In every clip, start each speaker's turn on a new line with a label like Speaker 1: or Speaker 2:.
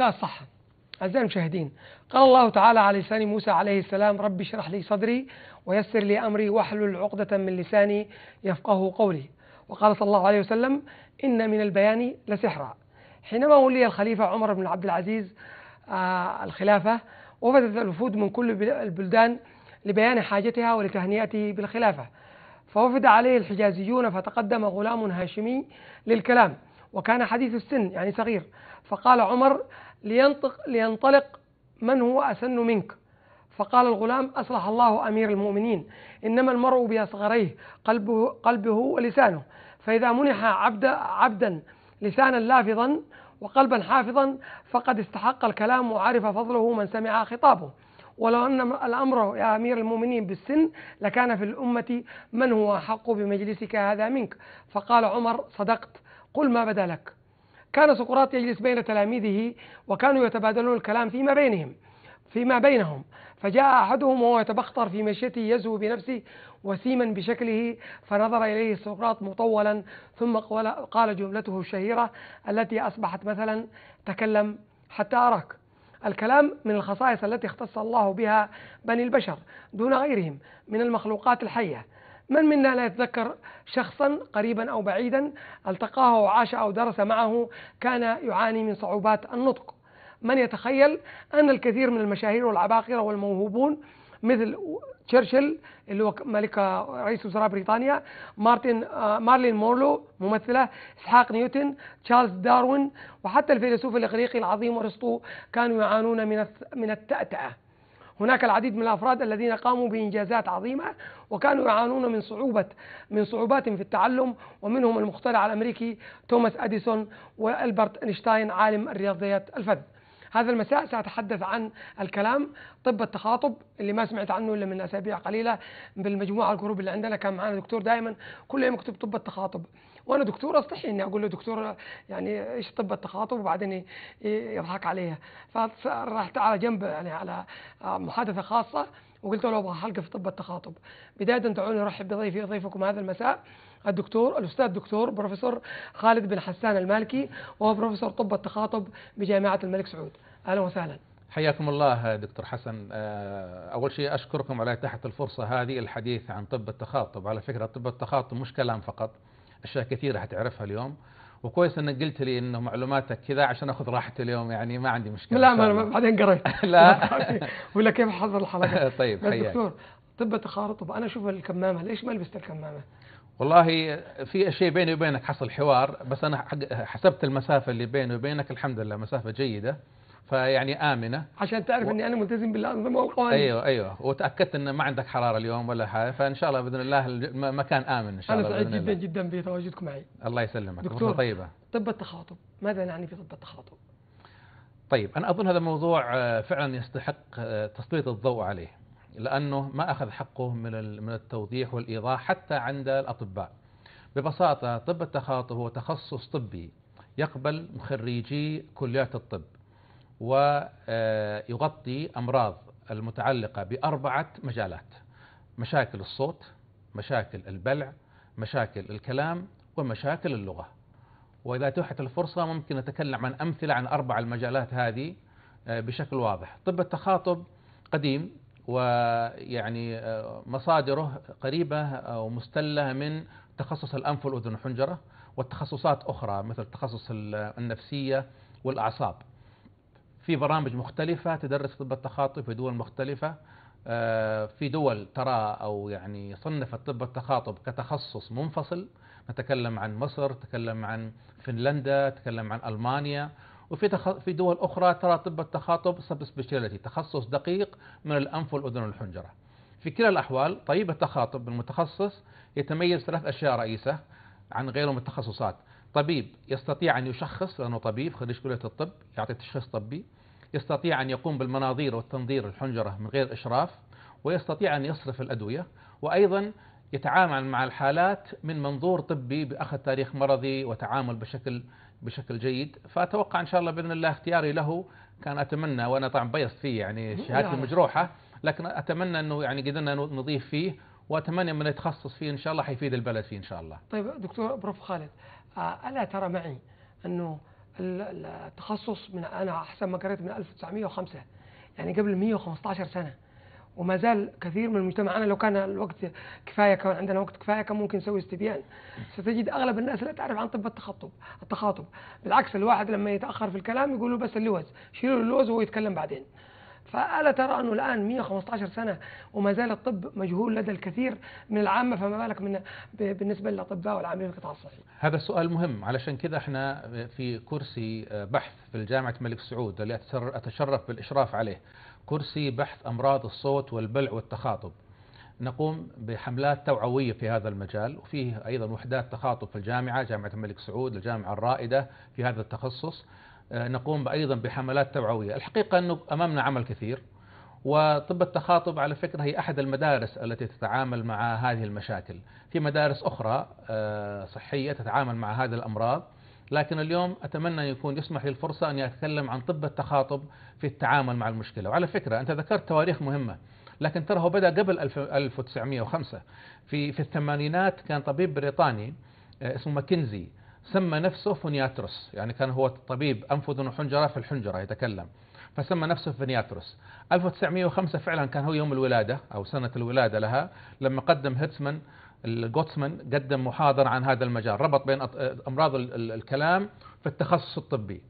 Speaker 1: المساء صح. أعزائي المشاهدين قال الله تعالى على لسان موسى عليه السلام ربي اشرح لي صدري ويسر لي أمري واحلل عقدة من لساني يفقه قولي. وقال صلى الله عليه وسلم إن من البيان لسحرا. حينما ولي الخليفة عمر بن عبد العزيز آه الخلافة وفدت الوفود من كل البلدان لبيان حاجتها ولتهنئته بالخلافة. فوفد عليه الحجازيون فتقدم غلام هاشمي للكلام. وكان حديث السن يعني صغير. فقال عمر لينطق لينطلق من هو أسن منك. فقال الغلام أصلح الله أمير المؤمنين. إنما المرء بأصغريه قلبه, قلبه ولسانه. فإذا منح عبد عبدا لسانا لافظا وقلبا حافظا فقد استحق الكلام وعرف فضله من سمع خطابه. ولو أن الأمر يا أمير المؤمنين بالسن لكان في الأمة من هو أحق بمجلسك هذا منك. فقال عمر صدقت. قل ما بدا لك. كان سقراط يجلس بين تلاميذه وكانوا يتبادلون الكلام فيما بينهم فيما بينهم. فجاء أحدهم وهو يتبختر في مشيته يزهو بنفسه وسيما بشكله فنظر إليه سقراط مطولا ثم قال جملته الشهيرة التي أصبحت مثلا تكلم حتى أراك. الكلام من الخصائص التي اختص الله بها بني البشر دون غيرهم من المخلوقات الحية. من منا لا يتذكر شخصا قريبا أو بعيدا ألتقاه وعاش أو درس معه كان يعاني من صعوبات النطق. من يتخيل أن الكثير من المشاهير والعباقرة والموهوبون مثل تشرشل اللي هو ملك رئيس وزراء بريطانيا مارتن آه، مارلين مورلو ممثلة إسحاق نيوتن تشارلز داروين وحتى الفيلسوف الإغريقي العظيم أرسطو كانوا يعانون من من التأتأة. هناك العديد من الأفراد الذين قاموا بإنجازات عظيمة وكانوا يعانون من صعوبه من صعوبات في التعلم ومنهم المخترع الأمريكي توماس أديسون وألبرت أينشتاين عالم الرياضيات الفذ. هذا المساء سأتحدث عن الكلام طب التخاطب اللي ما سمعت عنه إلا من أسابيع قليلة بالمجموعة الجروب اللي عندنا كان معنا دكتور دائما كل يوم يكتب طب التخاطب وأنا دكتور استحي إني أقول له دكتور يعني إيش طب التخاطب وبعدين يضحك عليها. فرحت على جنب يعني على محادثة خاصة وقلت له أبغى حلقه في طب التخاطب. بداية دعوني أرحب بضيفي ضيفكم هذا المساء. الدكتور الأستاذ الدكتور بروفيسور خالد بن حسان المالكي وهو بروفيسور طب التخاطب بجامعة الملك سعود. أهلا وسهلا.
Speaker 2: حياكم الله دكتور حسن. آه، أول شيء أشكركم على إتاحة الفرصة هذه الحديث عن طب التخاطب. على فكرة طب التخاطب مش كلام فقط. أشياء كثيرة حتعرفها اليوم. وكويس إنك قلت لي إنه معلوماتك كذا عشان أخذ راحتي اليوم يعني ما عندي مشكلة
Speaker 1: لا ما بعدين قريت.
Speaker 2: لا.
Speaker 1: ولا كيف حضر الحلقة؟
Speaker 2: طيب
Speaker 1: حياك. دكتور طب التخاطب أنا أشوف الكمامة ليش ما لبست الكمامة؟
Speaker 2: والله في شيء بيني وبينك حصل حوار بس أنا حسبت المسافة اللي بيني وبينك الحمد لله مسافة جيدة. فيعني آمنة.
Speaker 1: عشان تعرف و... إني أنا ملتزم بالانظمه والقوانين
Speaker 2: أيوه أيوه. وتأكدت إن ما عندك حرارة اليوم ولا حاجة فإن شاء الله بإذن الله المكان آمن إن شاء
Speaker 1: الله
Speaker 2: أنا
Speaker 1: سعيد جدا. جدا بتواجدكم معي.
Speaker 2: الله يسلمك.
Speaker 1: دكتور
Speaker 2: طيبة.
Speaker 1: طب التخاطب. ماذا نعني في طب التخاطب؟
Speaker 2: طيب أنا أظن هذا موضوع آه، فعلا يستحق آه، تسليط الضوء عليه لأنه ما أخذ حقه من من التوضيح والإيضاح حتى عند الأطباء. ببساطة طب التخاطب هو تخصص طبي يقبل خريجي كليات الطب. ويغطي أمراض المتعلقة بأربعة مجالات مشاكل الصوت مشاكل البلع مشاكل الكلام ومشاكل اللغة. وإذا أتيحت الفرصة ممكن نتكلم عن أمثلة عن أربع المجالات هذه آه، بشكل واضح. طب التخاطب قديم ويعني آه، مصادره قريبة أو مستلة من تخصص الأنف والأذن والحنجرة والتخصصات أخرى مثل تخصص النفسية والأعصاب. في برامج مختلفة تدرس طب التخاطب في دول مختلفة. آه، في دول ترى أو يعني صنفت طب التخاطب كتخصص منفصل. نتكلم عن مصر نتكلم عن فنلندا نتكلم عن ألمانيا. وفي. في دول أخرى ترى طب التخاطب سب سبيشاليتي تخصص دقيق من الأنف والأذن والحنجرة. في كلا الأحوال طبيب التخاطب المتخصص يتميز ثلاث أشياء رئيسة عن غيره من التخصصات طبيب يستطيع أن يشخص لأنه طبيب خريج كلية الطب يعطي تشخيص طبي. يستطيع أن يقوم بالمناظير والتنظير الحنجرة من غير إشراف ويستطيع أن يصرف الأدوية وأيضا يتعامل مع الحالات من منظور طبي بأخذ تاريخ مرضي وتعامل بشكل بشكل جيد. فأتوقع إن شاء الله بإذن الله اختياري له كان أتمنى وأنا طبعا بيصت فيه يعني شهادتي مجروحة لكن أتمنى أنه يعني قدرنا نضيف فيه وأتمنى من يتخصص فيه إن شاء الله حيفيد البلد فيه إن شاء الله.
Speaker 1: طيب دكتور بروف خالد آه، ألا ترى معي أنه التخصص من أنا حسب ما قريت من 1905 يعني قبل 115 سنة. وما زال كثير من مجتمعنا لو كان الوقت كفاية كان عندنا وقت كفاية كان ممكن نسوي استبيان. ستجد أغلب الناس لا تعرف عن طب التخطب التخاطب. بالعكس الواحد لما يتأخر في الكلام يقولوا بس اللوز شيلوا اللوز وهو يتكلم بعدين. فألا ترى أنه الآن 115 سنة وما زال الطب مجهول لدى الكثير من العامة فما بالك من بالنسبة للأطباء والعاملين في القطاع الصحي؟
Speaker 2: هذا سؤال مهم. علشان كذا إحنا في كرسي بحث في جامعة الملك سعود اللي أتشرف بالإشراف عليه. كرسي بحث أمراض الصوت والبلع والتخاطب. نقوم بحملات توعوية في هذا المجال وفيه أيضا وحدات تخاطب في الجامعة جامعة الملك سعود الجامعة الرائدة في هذا التخصص. نقوم أيضا بحملات توعوية. الحقيقة أنه أمامنا عمل كثير وطب التخاطب على فكرة هي أحد المدارس التي تتعامل مع هذه المشاكل. في مدارس أخرى آه، صحية تتعامل مع هذه الأمراض لكن اليوم أتمنى أن يكون يسمح لي الفرصة أن أتكلم عن طب التخاطب في التعامل مع المشكلة. وعلى فكرة أنت ذكرت تواريخ مهمة لكن ترى هو بدأ قبل 1000 1905 في في الثمانينات كان طبيب بريطاني آه، اسمه ماكنزي. سمى نفسه فونياتروس يعني كان هو طبيب أنف وحنجرة في الحنجرة يتكلم. فسمى نفسه فينياتروس 1905 فعلا كان هو يوم الولادة أو سنة الولادة لها. لما قدم هيتسمان الجوتسمان قدم محاضرة عن هذا المجال. ربط بين أمراض ال- ال- الكلام في التخصص الطبي.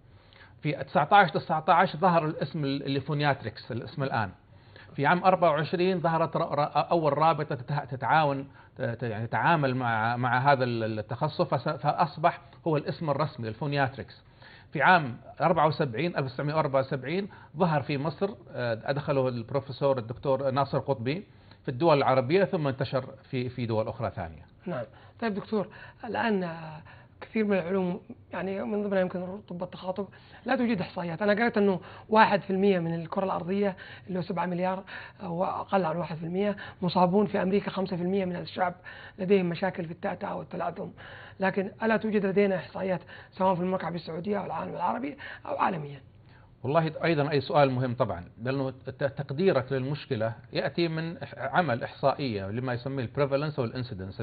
Speaker 2: في 19 19 ظهر الاسم اللي phoniatrics الاسم الآن. في عام 24 ظهرت أول رابطة تتعاون يعني تتعامل مع مع هذا ال- التخصص. فأصبح هو الاسم الرسمي الفونياتريكس في عام 74 1974 ظهر في مصر آه، أدخله البروفيسور الدكتور ناصر قطبي في الدول العربية ثم انتشر في في دول أخرى ثانية.
Speaker 1: نعم. طيب دكتور الآن كثير من العلوم يعني من ضمنها يمكن طب التخاطب لا توجد إحصائيات. أنا قرأت إنه 1% من الكرة الأرضية اللي هو 7 مليار أو أقل عن 1% مصابون في أمريكا 5% من الشعب لديهم مشاكل في التأتأة والتلعثم لكن ألا توجد لدينا إحصائيات سواء في المملكة العربية السعودية أو العالم العربي أو عالميا.
Speaker 2: والله أيضا أي سؤال مهم طبعا لأنه تقديرك للمشكلة يأتي من عمل إحصائية لما يسميه ال prevalence وال incidence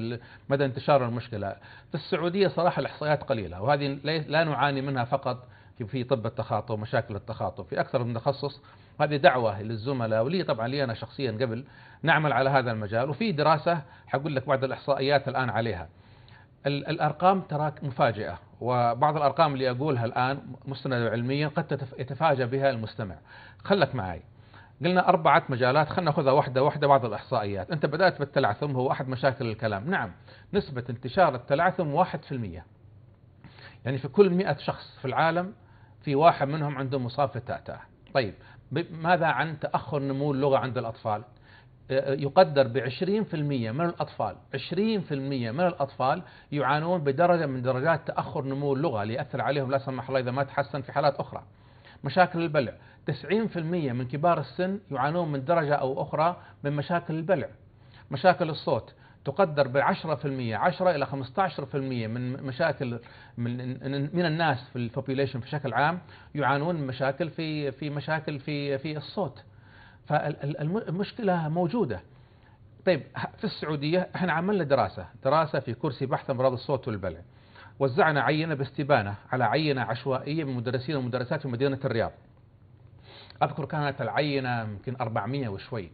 Speaker 2: مدى انتشار المشكلة. في السعودية صراحة الإحصائيات قليلة وهذه لا نعاني منها فقط في- طب التخاطب مشاكل التخاطب في أكثر من تخصص. هذه دعوة للزملاء ولي طبعا لي أنا شخصيا قبل نعمل على هذا المجال. وفي دراسة حقول لك بعض الإحصائيات الآن عليها. ال- الأرقام تراك مفاجئة. وبعض الأرقام اللي أقولها الآن مستندة علميا قد يتفاجأ بها المستمع. خلك معي. قلنا أربعة مجالات خلينا نأخذها واحدة واحدة بعض الإحصائيات. أنت بدأت بالتلعثم هو أحد مشاكل الكلام. نعم نسبة انتشار التلعثم واحد في المية. يعني في كل مئة شخص في العالم في واحد منهم عنده مصاب في التأتأة. طيب ماذا عن تأخر نمو اللغة عند الأطفال؟ يقدر ب 20% من الأطفال 20% من الأطفال يعانون بدرجة من درجات تأخر نمو اللغة اللي يأثر عليهم لا سمح الله إذا ما تحسن في حالات أخرى. مشاكل البلع 90% من كبار السن يعانون من درجة أو أخرى من مشاكل البلع. مشاكل الصوت تقدر ب 10% 10 إلى 15% من مشاكل من من الناس في البوبيليشن بشكل عام يعانون من مشاكل في في مشاكل في في الصوت. فالمشكلة موجودة. طيب في السعودية إحنا عملنا دراسة دراسة في كرسي بحث أمراض الصوت والبلع. وزعنا عينة باستبانة على عينة عشوائية من مدرسين ومدرسات في مدينة الرياض. أذكر كانت العينة يمكن 400 وشوي.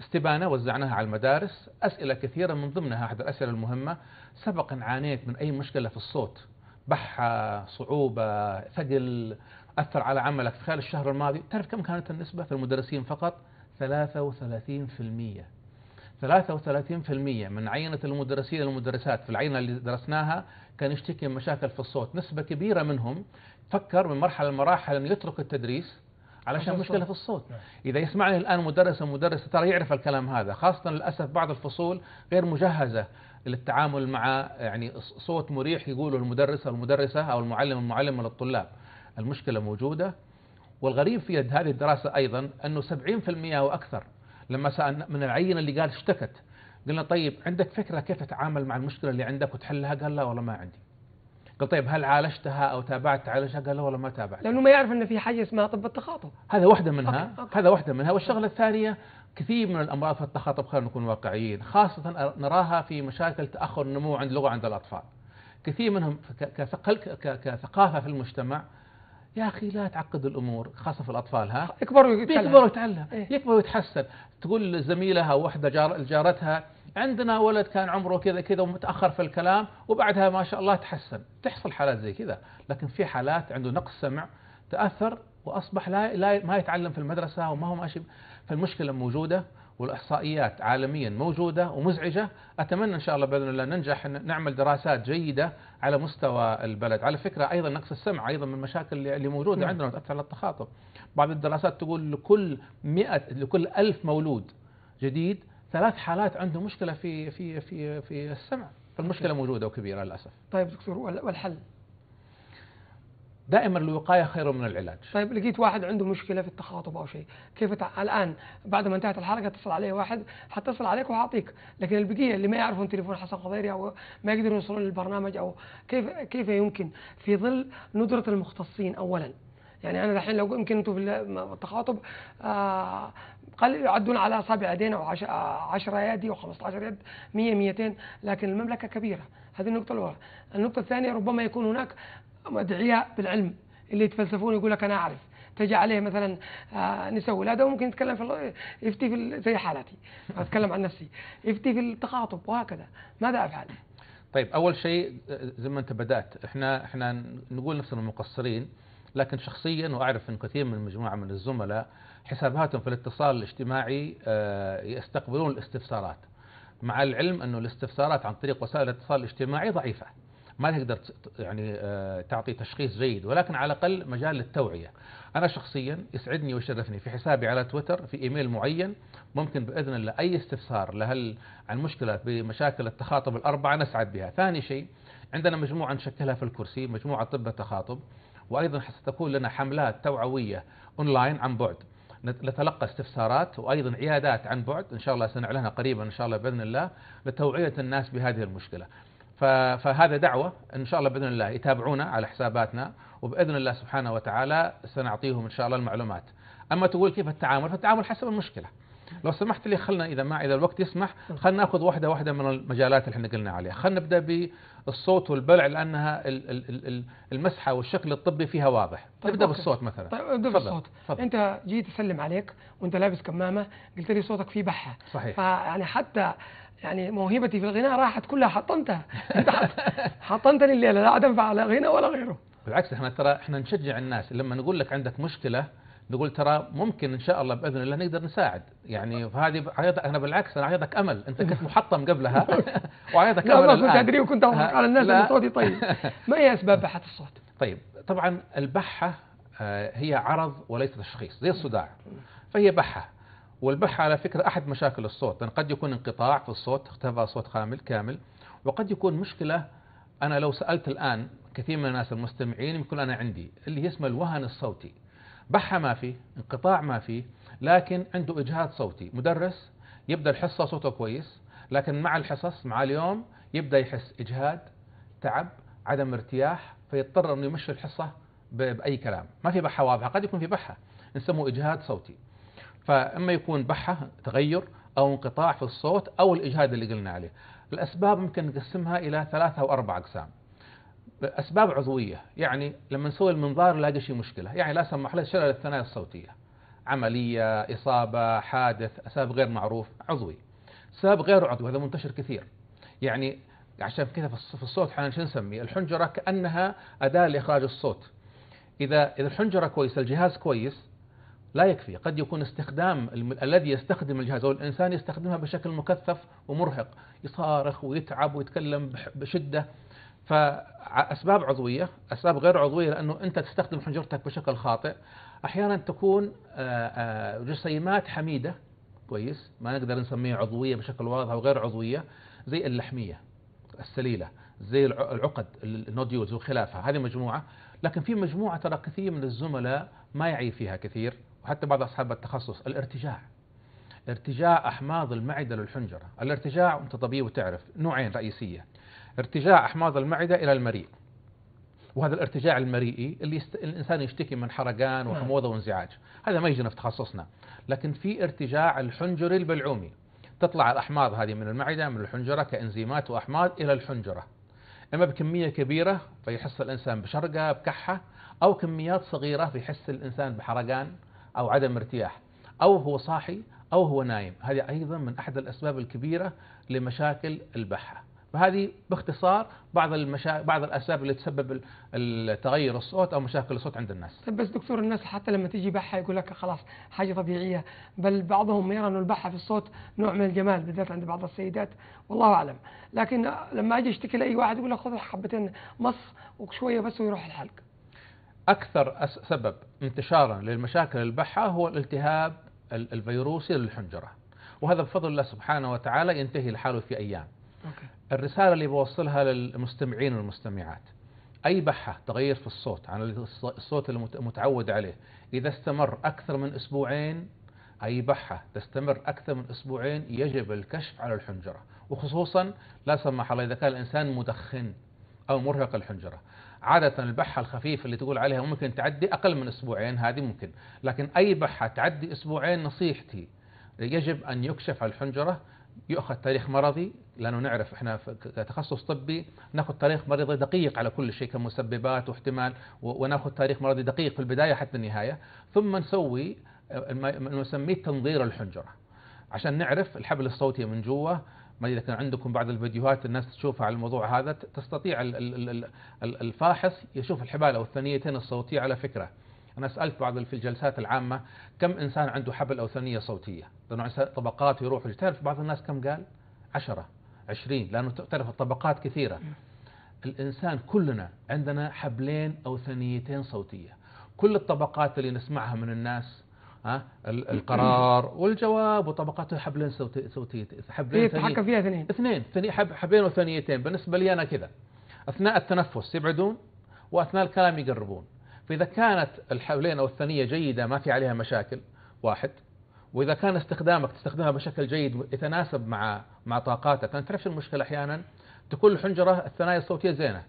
Speaker 2: استبانة وزعناها على المدارس أسئلة كثيرة من ضمنها أحد الأسئلة المهمة. سبق أن عانيت من أي مشكلة في الصوت؟ بحة صعوبة ثقل أثر على عملك خلال الشهر الماضي. تعرف كم كانت النسبة في المدرسين فقط؟ 33% 33% من عينة المدرسين والمدرسات في العينة اللي درسناها كان يشتكي من مشاكل في الصوت. نسبة كبيرة منهم فكر من مرحلة المراحل أن يترك التدريس علشان مشكلة. في الصوت.
Speaker 1: نعم.
Speaker 2: إذا يسمعني الآن مدرس ومدرس ترى يعرف الكلام هذا خاصة للأسف بعض الفصول غير مجهزة للتعامل مع يعني صوت مريح يقوله المدرس أو المدرسة أو المعلم المعلمة للطلاب. المشكلة موجودة. والغريب في هذه الدراسة أيضا أنه 70% أو أكثر لما سألنا من العينة اللي قال اشتكت. قلنا طيب عندك فكرة كيف تتعامل مع المشكلة اللي عندك وتحلها؟ قال لا والله ما عندي. قال طيب هل عالجتها أو تابعت تعالجها قال لا والله ما تابعت.
Speaker 1: لأنه ما يعرف أن في حاجة اسمها طب التخاطب.
Speaker 2: هذا واحدة منها.
Speaker 1: okay، okay.
Speaker 2: هذا واحدة منها. والشغلة الثانية كثير من الأمراض في التخاطب خلينا نكون واقعيين خاصة نراها في مشاكل تأخر النمو عند اللغة عند الأطفال. كثير منهم ك- كثقل- ك- كثقافة في المجتمع يا أخي لا تعقد الأمور خاصة في الأطفال ها؟
Speaker 1: يكبر ويتكلم
Speaker 2: بيكبر ويتعلم
Speaker 1: إيه.
Speaker 2: يكبر ويتحسن تقول زميلها أو واحدة جار جارتها عندنا ولد كان عمره كذا كذا ومتأخر في الكلام وبعدها ما شاء الله تحسن. تحصل حالات زي كذا لكن في حالات عنده نقص سمع تأثر وأصبح لا, لا ما يتعلم في المدرسة وما هو ماشي فالمشكلة موجودة. والإحصائيات عالميا موجودة ومزعجة. أتمنى إن شاء الله بإذن الله ننجح إن نعمل دراسات جيدة على مستوى البلد. على فكرة أيضا نقص السمع أيضا من المشاكل اللي- موجودة
Speaker 1: نعم.
Speaker 2: عندنا وتأثر على التخاطب. بعض الدراسات تقول لكل 100 لكل ألف مولود جديد ثلاث حالات عنده مشكلة في في في في السمع. فالمشكلة موجودة وكبيرة للأسف.
Speaker 1: طيب دكتور وال- والحل؟
Speaker 2: دائما الوقايه خير من العلاج.
Speaker 1: طيب لقيت واحد عنده مشكلة في التخاطب أو شيء كيف تع... الآن بعد ما انتهت الحلقة اتصل عليه واحد حتصل عليك وحاعطيك لكن البقية اللي ما يعرفون تليفون حسن خضيري أو ما يقدرون يوصلون للبرنامج أو كيف كيف يمكن في ظل ندرة المختصين اولا؟ يعني أنا الحين لو يمكن أنتم في التخاطب آه قل يعدون على اصابع يدين أو 10 يدي أو 15 يد 100 200 لكن المملكة كبيرة. هذه النقطة الأولى. النقطة الثانية ربما يكون هناك ادعياء بالعلم اللي يتفلسفون يقول لك أنا أعرف. تجي عليه مثلا آه، نساء ولادة وممكن يتكلم في يفتي في زي حالتي أتكلم عن نفسي. يفتي في التخاطب وهكذا. ماذا أفعل؟
Speaker 2: طيب أول شيء زي ما أنت بدأت إحنا إحنا نقول نفسنا مقصرين لكن شخصيا وأعرف إن كثير من مجموعه من الزملاء حساباتهم في الاتصال الاجتماعي آه، يستقبلون الاستفسارات. مع العلم انه الاستفسارات عن طريق وسائل الاتصال الاجتماعي ضعيفة. ما تقدر يعني آه، تعطي تشخيص جيد ولكن على الأقل مجال للتوعية. أنا شخصيا يسعدني ويشرفني في حسابي على تويتر في إيميل معين ممكن بإذن الله أي استفسار لهل عن مشكلة بمشاكل التخاطب الأربعة نسعد بها. ثاني شيء عندنا مجموعة نشكلها في الكرسي مجموعة طب التخاطب وأيضا ستكون لنا حملات توعوية أونلاين عن بعد. نت- نتلقى استفسارات وأيضا عيادات عن بعد. إن شاء الله سنعلنها قريبا إن شاء الله بإذن الله لتوعية الناس بهذه المشكلة. فهذا دعوة إن شاء الله بإذن الله يتابعونا على حساباتنا وبإذن الله سبحانه وتعالى سنعطيهم إن شاء الله المعلومات. أما تقول كيف التعامل فالتعامل حسب المشكلة. لو سمحت لي خلنا إذا ما إذا الوقت يسمح خلنا نأخذ واحدة واحدة من المجالات اللي إحنا قلنا عليها، خلينا نبدأ بالصوت والبلع لأنها ال- ال- ال- ال- المسحة والشكل الطبي فيها واضح.
Speaker 1: طيب
Speaker 2: نبدأ
Speaker 1: أوكي.
Speaker 2: بالصوت مثلا.
Speaker 1: طيب
Speaker 2: تفضل،
Speaker 1: بالصوت
Speaker 2: تفضل.
Speaker 1: أنت جيت أسلم عليك وأنت لابس كمامة قلت لي صوتك فيه بحة
Speaker 2: صحيح.
Speaker 1: فيعني حتى يعني موهبتي في الغناء راحت كلها حطمتها أنت حط- حطمتني الليلة لا أدفع على غنى ولا غيره
Speaker 2: بالعكس إحنا ترى إحنا نشجع الناس لما نقول لك عندك مشكلة نقول ترى ممكن إن شاء الله بإذن الله نقدر نساعد. يعني فهذه أنا بالعكس أنا عيضك أمل. أنت كنت محطم قبلها. وعيضك
Speaker 1: لا
Speaker 2: امل
Speaker 1: ما كنت
Speaker 2: الآن.
Speaker 1: أدري وكنت أضحك على الناس
Speaker 2: لا.
Speaker 1: ان صوتي طيب. ما هي أسباب بحه الصوت؟
Speaker 2: طيب طبعا البحة آه، هي عرض وليس تشخيص زي الصداع. فهي بحة. والبحة على فكرة أحد مشاكل الصوت. لأن قد يكون انقطاع في الصوت اختفى صوت كامل كامل. وقد يكون مشكلة أنا لو سألت الآن كثير من الناس المستمعين يقول أنا عندي اللي هي اسمه الوهن الصوتي. بحة ما فيه انقطاع ما فيه لكن عنده إجهاد صوتي. مدرس يبدأ الحصة صوته كويس لكن مع الحصص مع اليوم يبدأ يحس إجهاد تعب عدم ارتياح فيضطر إنه يمشي الحصة ب- بأي كلام. ما في بحة واضحة قد يكون في بحة نسموه إجهاد صوتي. فأما يكون بحة تغير أو انقطاع في الصوت أو الإجهاد اللي قلنا عليه. الأسباب ممكن نقسمها إلى ثلاثة أو أربع أقسام. أسباب عضوية. يعني لما نسوي المنظار نلاقي شيء مشكلة. يعني لا سمح الله شلل الثنايا الصوتية. عملية إصابة حادث اسباب غير معروف عضوي. سبب غير عضوي هذا منتشر كثير. يعني عشان كذا في الص- في الصوت إحنا شو نسميه؟ الحنجرة كأنها أداة لإخراج الصوت. إذا إذا الحنجرة كويسه الجهاز كويس لا يكفي. قد يكون استخدام. الذي يستخدم الجهاز أو الإنسان يستخدمها بشكل مكثف ومرهق. يصارخ ويتعب ويتكلم بح- بشده فأسباب عضوية أسباب غير عضوية لأنه أنت تستخدم حنجرتك بشكل خاطئ. أحيانا تكون آه، آه، جسيمات حميدة كويس ما نقدر نسميها عضوية بشكل واضح أو غير عضوية زي اللحمية السليلة زي الع- العقد النوديولز وخلافها هذه مجموعة. لكن في مجموعة ترى كثير من الزملاء ما يعي فيها كثير وحتى بعض أصحاب التخصص الارتجاع. ارتجاع أحماض المعدة للحنجرة. الارتجاع أنت طبيب وتعرف نوعين رئيسية. ارتجاع أحماض المعدة إلى المريء. وهذا الارتجاع المريئي اللي يست... الإنسان يشتكي من حرقان وحموضة وانزعاج. هذا ما يجينا في تخصصنا. لكن في ارتجاع الحنجري البلعومي. تطلع الأحماض هذه من المعدة من الحنجرة كإنزيمات وأحماض إلى الحنجرة. أما بكمية كبيرة فيحس الإنسان بشرقة بكحة أو كميات صغيرة فيحس الإنسان بحرقان أو عدم ارتياح. أو هو صاحي أو هو نايم. هذه أيضا من أحد الأسباب الكبيرة لمشاكل البحة. فهذه باختصار بعض المشا... بعض الأسباب اللي تسبب التغير الصوت أو مشاكل الصوت عند الناس.
Speaker 1: طيب بس دكتور الناس حتى لما تيجي بحة يقول لك خلاص حاجة طبيعية بل بعضهم يرى إنه البحة في الصوت نوع من الجمال بالذات عند بعض السيدات والله أعلم لكن لما أجي أشتكي لأي واحد يقول لك خذ حبتين مص وشوية بس ويروح الحلق.
Speaker 2: أكثر سبب انتشارا للمشاكل البحة هو الالتهاب الفيروسي للحنجرة. وهذا بفضل الله سبحانه وتعالى ينتهي لحاله في أيام.
Speaker 1: أوكي.
Speaker 2: الرسالة اللي بوصلها للمستمعين والمستمعات. أي بحة تغير في الصوت عن الصوت المتعود عليه. إذا استمر أكثر من أسبوعين أي بحة تستمر أكثر من أسبوعين يجب الكشف على الحنجرة. وخصوصا لا سمح الله إذا كان الإنسان مدخن أو مرهق الحنجرة. عادة البحة الخفيفة اللي تقول عليها ممكن تعدي أقل من أسبوعين هذه ممكن. لكن أي بحة تعدي أسبوعين نصيحتي يجب أن يكشف على الحنجرة يؤخذ تاريخ مرضي لأنه نعرف إحنا كتخصص طبي نأخذ تاريخ مرضي دقيق على كل شيء كمسببات واحتمال ونأخذ تاريخ مرضي دقيق في البداية حتى النهاية. ثم نسوي نسميه تنظير الحنجرة. عشان نعرف الحبل الصوتي من جوا ما إذا كان عندكم بعض الفيديوهات الناس تشوفها على الموضوع هذا تستطيع الفاحص يشوف الحبال أو الثنيتين الصوتية على فكرة. أنا سألت بعض في الجلسات العامة كم إنسان عنده حبل أو ثنية صوتية؟ لأنه طبقات يروح تعرف بعض الناس كم قال؟ عشرة عشرين. لأنه تعرف الطبقات كثيرة. الإنسان كلنا عندنا حبلين أو ثنيتين صوتية. كل الطبقات اللي نسمعها من الناس ها القرار والجواب وطبقات حبلين صوتية
Speaker 1: حبلين يتحكم فيها اثنين
Speaker 2: اثنين حبلين وثنيتين. بالنسبة لي أنا كذا. أثناء التنفس يبعدون وأثناء الكلام يقربون. فإذا كانت الحولين أو الثنية جيدة ما في عليها مشاكل واحد. وإذا كان استخدامك تستخدمها بشكل جيد يتناسب مع مع طاقاتك. أنت تعرف المشكلة أحيانا؟ تكون الحنجرة الثنايا الصوتية زينة.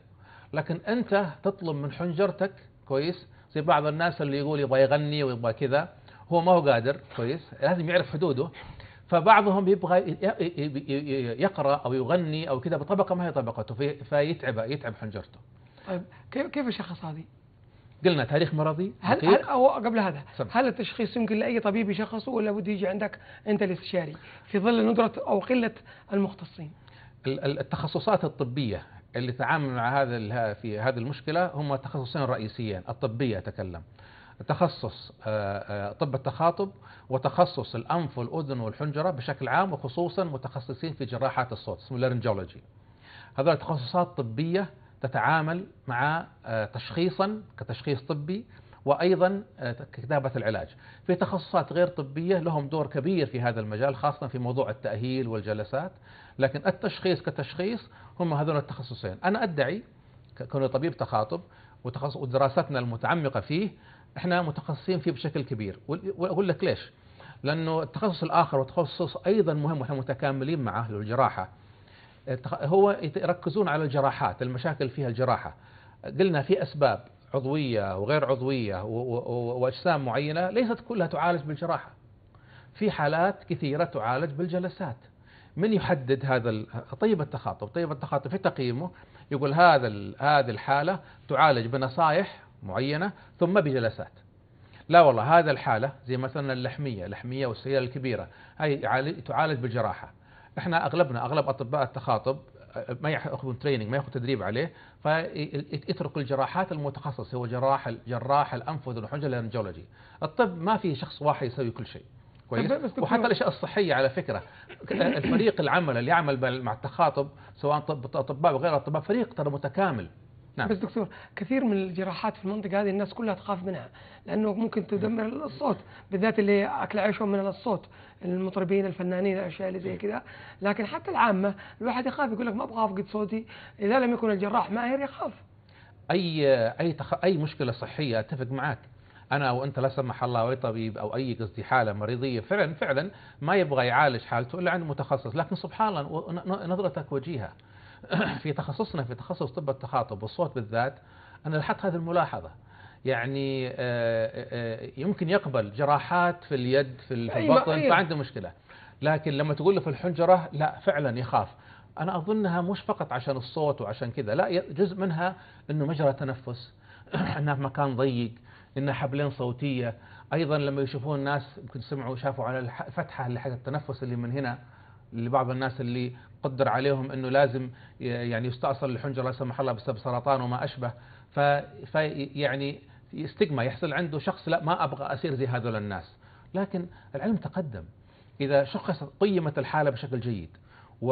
Speaker 2: لكن أنت تطلب من حنجرتك كويس زي بعض الناس اللي يقول يبغى يغني ويبغى كذا هو ما هو قادر كويس لازم يعرف حدوده. فبعضهم يبغى يقرأ أو يغني أو كذا بطبقة ما هي طبقته فيتعب يتعب حنجرته.
Speaker 1: طيب كيف كيف اشخص هذه؟
Speaker 2: قلنا تاريخ مرضي
Speaker 1: هل, هل أو قبل هذا سمع. هل التشخيص يمكن لأي طبيب يشخصه ولا بده يجي عندك أنت الاستشاري في ظل ندرة أو قلة المختصين؟
Speaker 2: التخصصات الطبية اللي تعامل مع هذا في هذه المشكلة هم تخصصين رئيسيين الطبية أتكلم تخصص طب التخاطب وتخصص الأنف والأذن والحنجرة بشكل عام وخصوصا متخصصين في جراحات الصوت اسمه لارنجولوجي هذول تخصصات طبية تتعامل مع آه، تشخيصا كتشخيص طبي وأيضا آه، كتابة العلاج. في تخصصات غير طبية لهم دور كبير في هذا المجال خاصة في موضوع التأهيل والجلسات، لكن التشخيص كتشخيص هم هذول التخصصين، أنا أدعي كون طبيب تخاطب ودراستنا المتعمقة فيه إحنا متخصصين فيه بشكل كبير، وأقول لك ليش؟ لأنه التخصص الآخر وتخصص أيضا مهم وإحنا متكاملين معه للجراحه هو يركزون على الجراحات المشاكل فيها الجراحة. قلنا في أسباب عضوية وغير عضوية وأجسام معينة ليست كلها تعالج بالجراحة. في حالات كثيرة تعالج بالجلسات. من يحدد هذا طيب التخاطب؟ طيب التخاطب في تقييمه يقول هذا هذه الحالة تعالج بنصائح معينة ثم بجلسات. لا والله هذا الحالة زي مثلا اللحمية اللحمية والسيارة الكبيرة هاي تعالج بالجراحة. إحنا أغلبنا أغلب أطباء التخاطب ما يأخذون training ما يأخذ تدريب عليه فيترك الجراحات المتخصص هو جراح جراح الأنف واذن وحنجره ال laryngology الطب ما في شخص واحد يسوي كل شيء. كويس؟ وحتى الأشياء الصحية على فكرة. الفريق العمل اللي يعمل مع التخاطب سواء اطباء وغير اطباء فريق ترى متكامل.
Speaker 1: نعم. بس دكتور كثير من الجراحات في المنطقة هذه الناس كلها تخاف منها لأنه ممكن تدمر الصوت بالذات اللي أكل عيشهم من الصوت المطربين الفنانين الأشياء اللي زي كذا. لكن حتى العامة الواحد يخاف يقول لك ما أبغى أفقد صوتي إذا لم يكن الجراح ماهر يخاف.
Speaker 2: أي أي تخ... أي مشكلة صحية أتفق معك أنا أو أنت لا سمح الله أو أي طبيب أو أي قصدي حالة مريضية فعلا فعلا ما يبغى يعالج حالته إلا عند متخصص. لكن سبحان الله نظرتك وجيهة. في تخصصنا في تخصص طب التخاطب والصوت بالذات أنا لاحظت هذه الملاحظة. يعني آه، آه، يمكن يقبل جراحات في اليد في البطن فعنده مشكلة. لكن لما تقول له في الحنجرة لا فعلا يخاف. أنا أظنها مش فقط عشان الصوت وعشان كذا لا جزء منها إنه مجرى تنفس إنها في مكان ضيق إنها حبلين صوتية. أيضا لما يشوفون الناس يمكن سمعوا شافوا على الفتحه اللي حق التنفس اللي من هنا لبعض الناس اللي قدر عليهم إنه لازم يعني يستأصل الحنجرة لا سمح الله بسبب سرطان وما أشبه. ف في استجمة يحصل عنده شخص لا ما أبغى اصير زي هذول الناس. لكن العلم تقدم. إذا شخص قيمت الحالة بشكل جيد و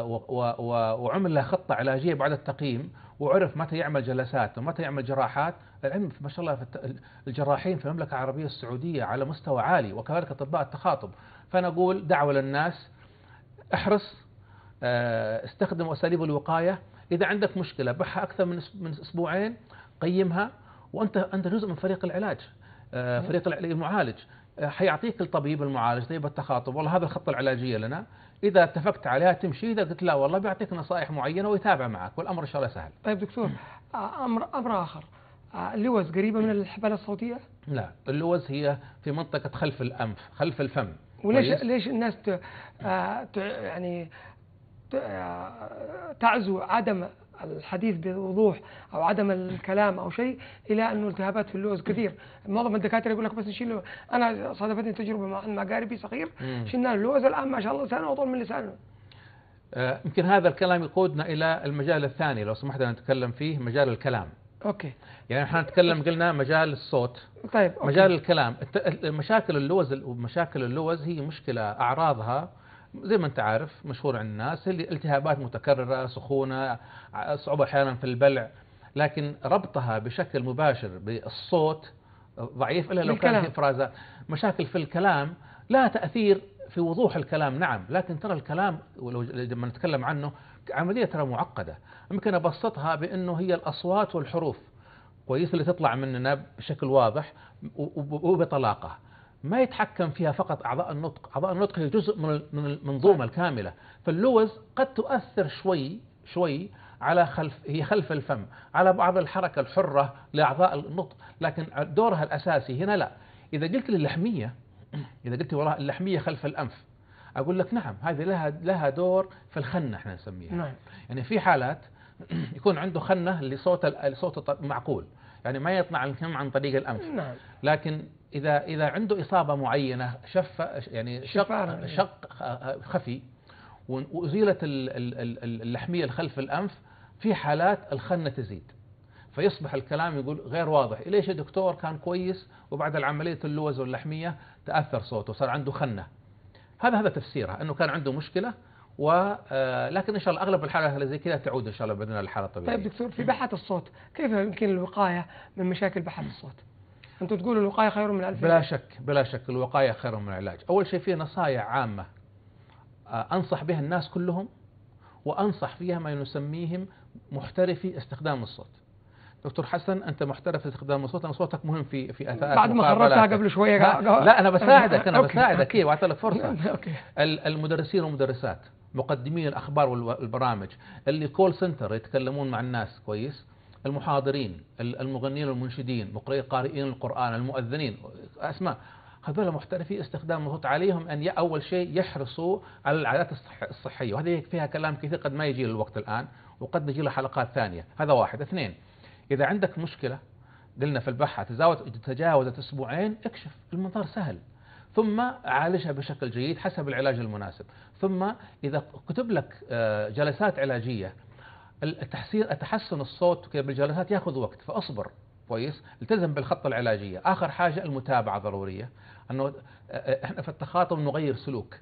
Speaker 2: و- و- و- وعمل له خطة علاجية بعد التقييم وعرف متى يعمل جلسات ومتى يعمل جراحات العلم ما شاء الله في الجراحين في المملكة العربية السعودية على مستوى عالي وكذلك أطباء التخاطب. فأنا أقول دعوة للناس احرص آه، استخدم أساليب الوقاية. إذا عندك مشكلة بحها أكثر من من أسبوعين قيمها وأنت أنت جزء من فريق العلاج آه، فريق المعالج. آه، حيعطيك الطبيب المعالج طبيب التخاطب والله هذا الخطة العلاجية لنا. إذا اتفقت عليها تمشي إذا قلت لا والله بيعطيك نصائح معينة ويتابع معك والأمر إن شاء الله سهل.
Speaker 1: طيب دكتور أمر آخر. آه، اللوز قريبة من الحبال الصوتية؟
Speaker 2: لا اللوز هي في منطقة خلف الأنف خلف الفم.
Speaker 1: وليش
Speaker 2: كويس؟
Speaker 1: ليش الناس ت... آه، ت... يعني ت... آه، تعزو عدم الحديث بوضوح أو عدم الكلام أو شيء إلى انه التهابات في اللوز كثير. معظم الدكاترة يقول لك بس نشيل أنا صادفتني تجربة مع مع قاربي صغير. شلنا اللوز الآن ما شاء الله لسانه اطول من لسانه.
Speaker 2: آه، يمكن هذا الكلام يقودنا إلى المجال الثاني لو سمحت أن نتكلم فيه مجال الكلام.
Speaker 1: okay.
Speaker 2: يعني إحنا نتكلم قلنا مجال الصوت.
Speaker 1: طيب okay.
Speaker 2: مجال الكلام. مشاكل اللوز مشاكل اللوز هي مشكلة أعراضها. زي ما أنت عارف مشهور عند الناس اللي التهابات متكررة سخونة ع- صعوبة أحيانا في البلع. لكن ربطها بشكل مباشر بالصوت ضعيف إلا لو كان. في إفرازات مشاكل في الكلام لها تأثير في وضوح الكلام نعم لكن ترى الكلام ولو لما نتكلم عنه عملية ترى معقدة. يمكن أبسطها بأنه هي الأصوات والحروف. كويس اللي تطلع مننا بشكل واضح وب- وبطلاقة. ما يتحكم فيها فقط أعضاء النطق. أعضاء النطق هي جزء من ال- من المنظومة الكاملة. فاللوز قد تؤثر شوي شوي على خلف هي خلف الفم على بعض الحركة الحرة لأعضاء النطق لكن دورها الأساسي هنا لا. إذا قلت لي اللحمية إذا قلت والله اللحمية خلف الأنف أقول لك نعم هذه لها لها دور في الخنة إحنا نسميها.
Speaker 1: نعم.
Speaker 2: يعني في حالات يكون عنده خنة لصوت ال- صوت الط- معقول يعني ما يطلع الكم عن طريق الأنف.
Speaker 1: نعم.
Speaker 2: لكن إذا إذا عنده إصابة معينة شف يعني شق
Speaker 1: شفارة.
Speaker 2: شق خفي وأزيلت ال- ال- ال- اللحمية الخلف الأنف في حالات الخنة تزيد. فيصبح الكلام يقول غير واضح. ليش يا دكتور؟ كان كويس وبعد العملية اللوز واللحمية تأثر صوته صار عنده خنة. هذا هذا تفسيرها إنه كان عنده مشكلة و آه، إن شاء الله أغلب الحالات اللي زي كذا تعود إن شاء الله باذن الله للحاله الطبيعية.
Speaker 1: طيب دكتور في بحة الصوت كيف يمكن الوقاية من مشاكل بحة الصوت؟ أنتم تقولوا الوقاية خير من الألف
Speaker 2: بلا شك بلا شك الوقاية خير من العلاج، أول شيء في نصائح عامة آه، أنصح بها الناس كلهم وأنصح فيها ما نسميهم محترفي استخدام الصوت. دكتور حسن أنت محترف في استخدام الصوت لأن صوتك مهم في في اثناء
Speaker 1: بعد ما. خرجتها قبل شوية
Speaker 2: لا, أنا بساعدك أنا
Speaker 1: okay.
Speaker 2: بساعدك كيف وأعطي لك فرصة.
Speaker 1: okay
Speaker 2: ال- المدرسين والمدرسات مقدمين الأخبار والبرامج اللي call center يتكلمون مع الناس كويس المحاضرين ال- المغنيين والمنشدين قارئين القرآن المؤذنين أسماء هذول محترفي استخدام الصوت عليهم أن ي- أول شيء يحرصوا على العادات الصح الصحية وهذه فيها كلام كثير قد ما يجي الوقت الآن وقد نجي له حلقات ثانية هذا واحد اثنين إذا عندك مشكلة قلنا في تجاوز تجاوزت أسبوعين اكشف المنظار سهل. ثم عالجها بشكل جيد حسب العلاج المناسب. ثم إذا كتب لك آه، جلسات علاجية التحسين تحسن الصوت بالجلسات يأخذ وقت فأصبر. كويس؟ التزم بالخطة العلاجية. آخر حاجة المتابعة ضرورية. أنه آه، إحنا في التخاطب نغير سلوك.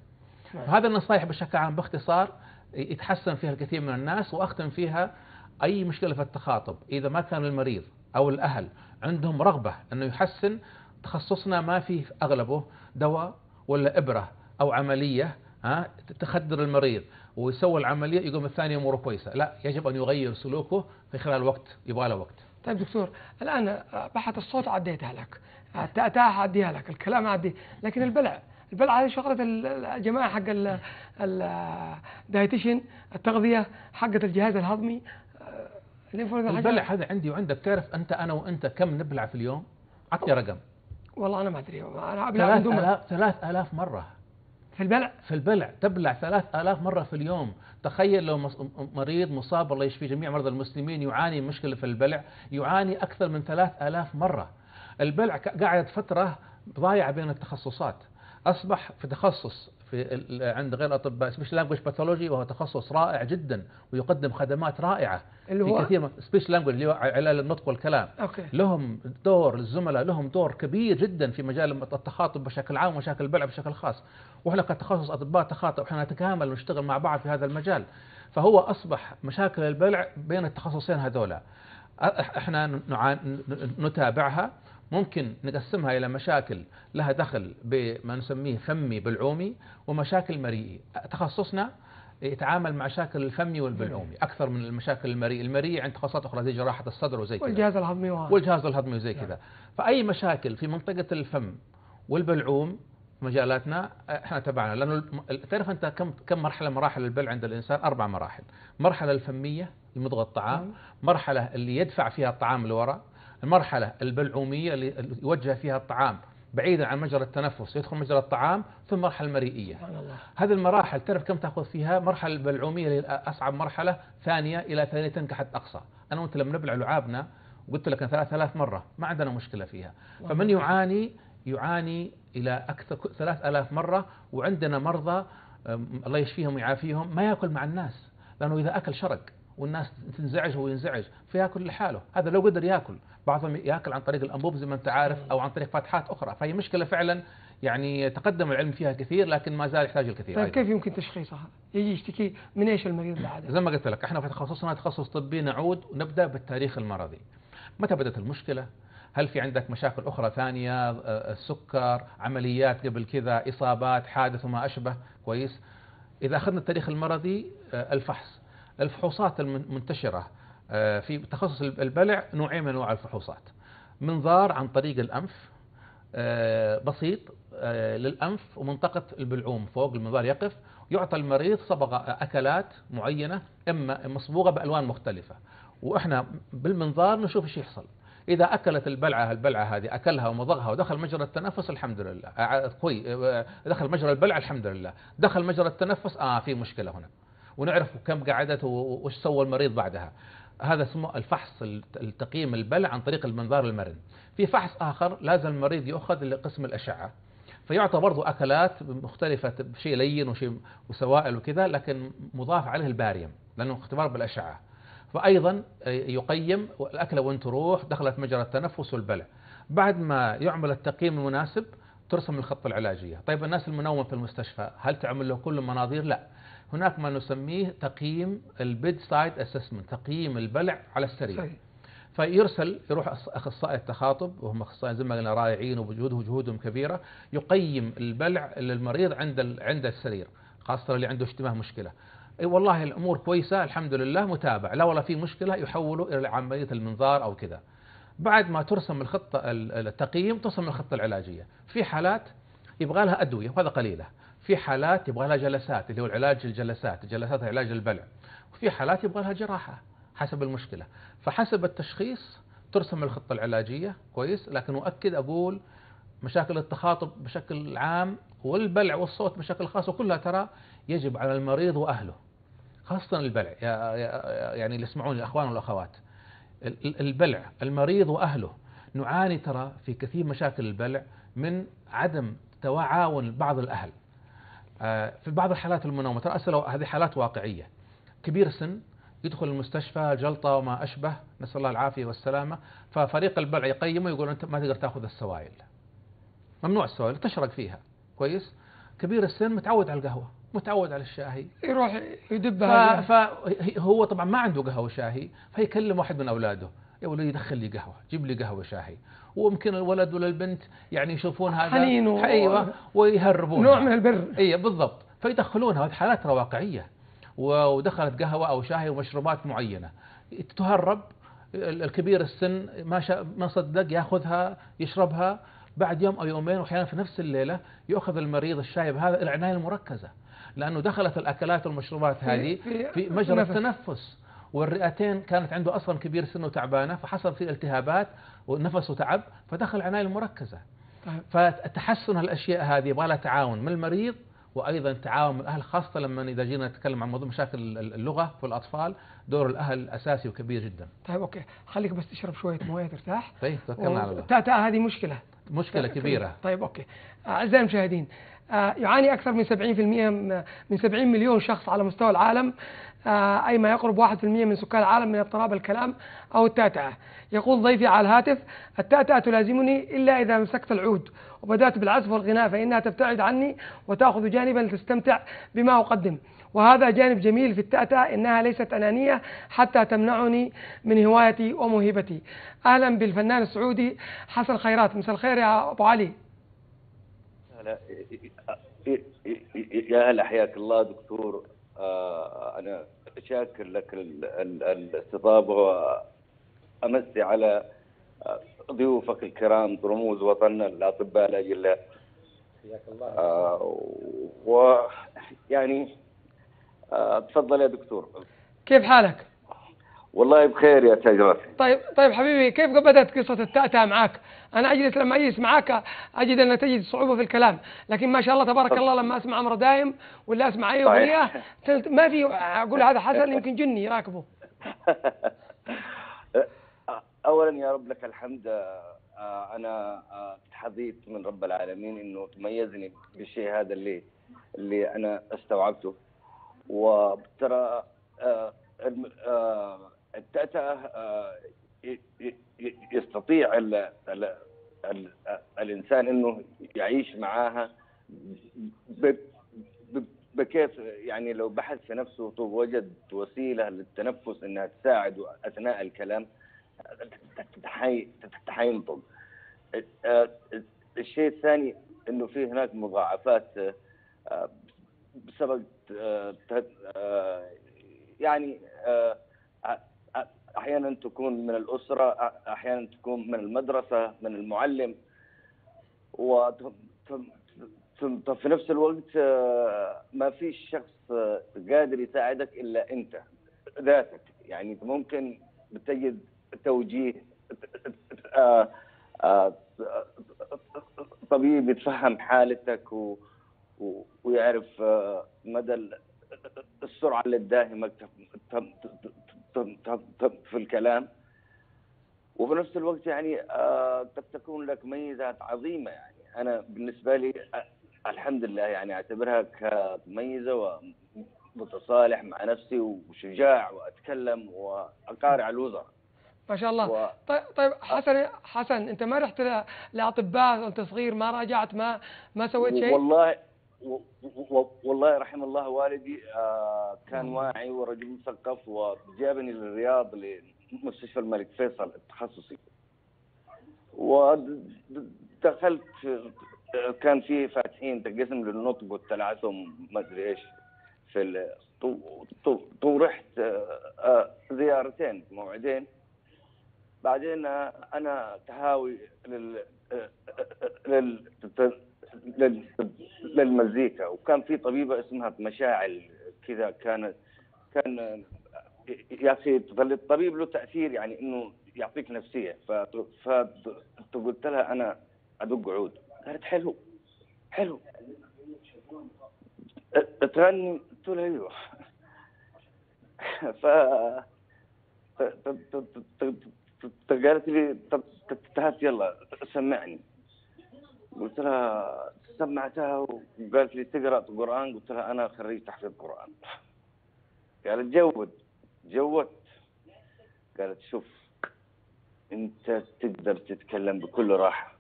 Speaker 1: نعم.
Speaker 2: هذا النصائح بشكل عام باختصار يتحسن فيها الكثير من الناس وأختم فيها أي مشكلة في التخاطب إذا ما كان المريض أو الأهل عندهم رغبة إنه يحسن تخصصنا ما فيه أغلبه دواء ولا إبرة أو عملية ها تخدر المريض ويسوي العملية يقوم الثاني اموره كويسة، لا يجب أن يغير سلوكه في خلال وقت يبغى له وقت.
Speaker 1: طيب دكتور الآن آه، بحة الصوت عديتها لك. التأتاة عديها لك الكلام عدي. لكن البلع البلع هذه شغلة ال- الجماعة حق ال- الدايتيشن التغذية حقة الجهاز الهضمي.
Speaker 2: البلع هذا عندي وعندك تعرف أنت أنا وأنت كم نبلع في اليوم؟ عطني رقم.
Speaker 1: والله أنا ما أدري أنا أبلع
Speaker 2: ثلاث آلاف ثلاث آلاف مرة.
Speaker 1: في البلع؟
Speaker 2: في البلع تبلع ثلاث آلاف مرة في اليوم. تخيل لو مريض مصاب الله يشفي جميع مرضى المسلمين يعاني من مشكلة في البلع يعاني أكثر من ثلاث آلاف مرة. البلع قاعد فترة ضايعة بين التخصصات. أصبح في تخصص في عند غير الأطباء speech language pathology وهو تخصص رائع جدا ويقدم خدمات رائعة
Speaker 1: اللي
Speaker 2: في
Speaker 1: هو
Speaker 2: كثير من speech language اللي هو علاج النطق والكلام.
Speaker 1: okay.
Speaker 2: لهم دور الزملاء لهم دور كبير جدا في مجال التخاطب بشكل عام ومشاكل البلع بشكل خاص. وإحنا كتخصص أطباء تخاطب إحنا نتكامل ونشتغل مع بعض في هذا المجال. فهو أصبح مشاكل البلع بين التخصصين هذولا. إحنا نتابعها. ممكن نقسمها إلى مشاكل لها دخل بما نسميه فمي بلعومي ومشاكل مريئي. تخصصنا يتعامل مع مشاكل الفمي والبلعومي أكثر من المشاكل المريئي. المريئي عند تخصصات أخرى زي جراحة الصدر وزي كذا.
Speaker 1: والجهاز الهضمي وهذا
Speaker 2: والجهاز الهضمي وزي
Speaker 1: نعم.
Speaker 2: كذا. فأي مشاكل في منطقة الفم والبلعوم مجالاتنا إحنا تبعنا. لأنه تعرف أنت كم كم مرحلة مراحل البلع عند الإنسان؟ أربع مراحل. مرحلة الفمية يمضغ الطعام.
Speaker 1: نعم.
Speaker 2: مرحلة اللي يدفع فيها الطعام لورا. المرحلة البلعومية اللي يوجه فيها الطعام بعيدا عن مجرى التنفس يدخل مجرى الطعام ثم
Speaker 1: سبحان الله.
Speaker 2: هذه المراحل تعرف كم تأخذ فيها؟ اللي هي أصعب مرحلة ثانية إلى ثانيتين كحد أقصى، أنا وأنت لما نبلع لعابنا وقلت لك 3000 مرة ما عندنا مشكلة فيها، فمن يعاني يعاني إلى أكثر 3000 مرة وعندنا مرضى الله يشفيهم ويعافيهم ما يأكل مع الناس، لأنه إذا أكل شرق والناس تنزعج وهو ينزعج فيأكل لحاله، هذا لو قدر يأكل، بعضهم ياكل عن طريق الأنبوب زي ما أنت عارف أو عن طريق فتحات أخرى، فهي مشكلة فعلا يعني تقدم العلم فيها كثير لكن ما زال يحتاج الكثير
Speaker 1: طيب. كيف يمكن تشخيصها؟ يجي يشتكي من إيش المريض العادي؟
Speaker 2: زي ما قلت لك إحنا في تخصصنا تخصص طبي نعود ونبدأ بالتاريخ المرضي. متى بدأت المشكلة؟ هل في عندك مشاكل أخرى ثانية آه، السكر، عمليات قبل كذا، إصابات، حادث وما أشبه، كويس؟ إذا أخذنا التاريخ المرضي آه، الفحص. الفحوصات المنتشره آه، في تخصص البلع نوعين من أنواع الفحوصات. منظار عن طريق الأنف آه، بسيط آه، للأنف ومنطقة البلعوم فوق المنظار يقف يعطى المريض صبغة أكلات معينة إما مصبوغة بألوان مختلفة. وإحنا بالمنظار نشوف إيش يحصل. إذا أكلت البلعة البلعه هذه أكلها ومضغها ودخل مجرى التنفس الحمد لله. آه، آه، دخل مجرى البلع الحمد لله. دخل مجرى التنفس آه في مشكلة هنا. ونعرف كم قعدت وايش سوى المريض بعدها. هذا اسمه الفحص التقييم البلع عن طريق المنظار المرن. في فحص آخر لازم المريض يؤخذ لقسم الأشعة. فيعطى برضو أكلات مختلفة بشيء لين وشيء وسوائل وكذا لكن مضاف عليه الباريوم لأنه اختبار بالأشعة. فايضا يقيم الأكلة وين تروح دخلت مجرى التنفس والبلع. بعد ما يعمل التقييم المناسب ترسم الخطة العلاجية. طيب الناس المنوم في المستشفى هل تعمل له كل المناظير؟ لا. هناك ما نسميه تقييم ال bedside assessment تقييم البلع على السرير.
Speaker 1: صحيح.
Speaker 2: فيرسل يروح أخصائي التخاطب وهم اخصائيين زي ما قلنا رائعين وبجهودهم جهودهم كبيرة يقيم البلع للمريض عند عند السرير خاصة اللي عنده اشتباه مشكلة. إي والله الأمور كويسة الحمد لله متابع. لا والله في مشكلة يحوله إلى عملية المنظار أو كذا. بعد ما ترسم الخطة ال- التقييم ترسم الخطة العلاجية. في حالات يبغى لها أدوية وهذا قليلة. في حالات يبغى لها جلسات اللي هو العلاج الجلسات جلسات علاج البلع. وفي حالات يبغى لها جراحة حسب المشكلة. فحسب التشخيص ترسم الخطة العلاجية كويس لكن أؤكد أقول مشاكل التخاطب بشكل عام والبلع والصوت بشكل خاص وكلها ترى يجب على المريض وأهله خاصة البلع. يعني اللي يسمعون الأخوان والأخوات. ال- ال- البلع المريض وأهله. نعاني ترى في كثير مشاكل البلع من عدم تعاون بعض الأهل. آه، في بعض الحالات المنومه ترى هذه حالات واقعية. كبير السن يدخل المستشفى جلطة وما أشبه نسأل الله العافية والسلامة ففريق البلع يقيمه يقول أنت ما تقدر تأخذ السوائل. ممنوع السوائل تشرق فيها. كويس؟ كبير السن متعود على القهوة متعود على الشاي
Speaker 1: يروح يدبها
Speaker 2: فهو طبعا ما عنده قهوة شاهي فيكلم واحد من أولاده. يا ولدي دخل لي قهوة جيب لي قهوة شاهي. ويمكن الولد ولا البنت يعني يشوفون هذا
Speaker 1: حنين و-
Speaker 2: أيوه ويهربون.
Speaker 1: نوع من البر.
Speaker 2: إي بالضبط. فيدخلونها هذه حالات واقعيه ودخلت قهوة أو شاي ومشروبات معينة. تهرب ال- الكبير السن ما شا ما صدق ياخذها يشربها. بعد يوم أو يومين وأحيانا في نفس الليلة يأخذ المريض الشايب هذا العناية المركزة. لأنه دخلت الأكلات والمشروبات هذه
Speaker 1: في-
Speaker 2: في مجرى
Speaker 1: نفس.
Speaker 2: التنفس. والرئتين كانت عنده أصلا كبير سنه وتعبانة فحصل فيه التهابات ونفسه تعب فدخل العنايه المركزه
Speaker 1: طيب.
Speaker 2: فتحسن هالأشياء هذه يبغى لها تعاون من المريض وأيضا تعاون الأهل خاصة لما إذا جينا نتكلم عن موضوع مشاكل اللغة في الأطفال دور الأهل أساسي وكبير جدا.
Speaker 1: طيب okay خليك بس تشرب شوية موية ترتاح
Speaker 2: طيب توكلنا على الله.
Speaker 1: تاتا هذه مشكلة
Speaker 2: مشكلة كبيرة.
Speaker 1: طيب okay أعزائي المشاهدين آه، يعاني أكثر من 70% م- من 70 مليون شخص على مستوى العالم آه، أي ما يقرب 1% من سكان العالم من اضطراب الكلام أو التأتأة يقول ضيفي على الهاتف التأتأة تلازمني إلا إذا مسكت العود وبدأت بالعزف والغناء فإنها تبتعد عني وتأخذ جانبا لتستمتع بما أقدم. وهذا جانب جميل في التأتأة إنها ليست أنانية حتى تمنعني من هوايتي وموهبتي. أهلا بالفنان السعودي حسن خيرات. مساء الخير يا أبو علي.
Speaker 3: يا هلا حياك الله دكتور. أنا شاكر لك ال- ال- الاستضافة وامسي على آه، ضيوفك الكرام رموز وطننا الأطباء الأجلاء. آه، ويعني آه، تفضل يا دكتور.
Speaker 1: كيف حالك؟
Speaker 3: والله بخير يا تاج راسي
Speaker 1: طيب طيب حبيبي كيف بدأت قصة التأتأة معك؟ أنا أجلس لما أجلس معك أجد أن تجد صعوبة في الكلام، لكن ما شاء الله تبارك الله لما أسمع عمرو دايم ولا أسمع أي. أغنية ما في أقول هذا حسن يمكن جني راكبه.
Speaker 3: اولا يا رب لك الحمد آه، أنا آه، حظيت من رب العالمين إنه تميزني بالشيء هذا اللي اللي أنا استوعبته وترى الم- آه، يستطيع ال ال ال الإنسان إنه يعيش معاها بكيف يعني لو بحث في نفسه وجد وسيلة للتنفس إنها تساعده أثناء الكلام حي- حينطق الشيء الثاني إنه في هناك مضاعفات آه، بسبب آه، يعني أحيانا تكون من الأسرة أحيانا تكون من المدرسة من المعلم و في نفس الوقت آه، ما في شخص آه، قادر يساعدك إلا أنت ذاتك. يعني ممكن بتجد توجيه آه، طبيب يتفهم حالتك ويعرف مدى ال- السرعة اللي تداهمك ت- ت- ت- ت- ت- في الكلام وفي نفس الوقت يعني آه، قد تكون لك ميزات عظيمة يعني أنا بالنسبة لي الحمد لله يعني أعتبرها كميزة ومتصالح مع نفسي وشجاع وأتكلم وأقارع الوزراء
Speaker 1: ما شاء الله.
Speaker 3: و-
Speaker 1: طيب طيب حسن حسن أنت ما رحت ل- لأطباء وأنت صغير ما راجعت ما ما سويت شيء؟
Speaker 3: والله و- و- والله رحم الله والدي آه، كان واعي ورجل مثقف وجابني للرياض لمستشفى الملك فيصل التخصصي. ودخلت كان في فاتحين قسم للنطق والتلعثم ما أدري إيش في ال- طو- طو- طو رحت آه، آه، زيارتين موعدين. بعدين أنا تهاوي لل- للمزيكا. وكان في طبيبة اسمها مشاعل كذا كانت كان يا أخي فالطبيب له تأثير يعني إنه يعطيك نفسية. فقلت لها أنا أدق عود. قالت حلو حلو. تغني؟ قلت لها أيوه. ف قالت لي طب هات يلا سمعني. قلت لها سمعتها وقالت لي تقرأ قران قلت لها أنا خريج تحفيظ قران قالت جود جودت قالت شوف أنت تقدر تتكلم بكل راحة.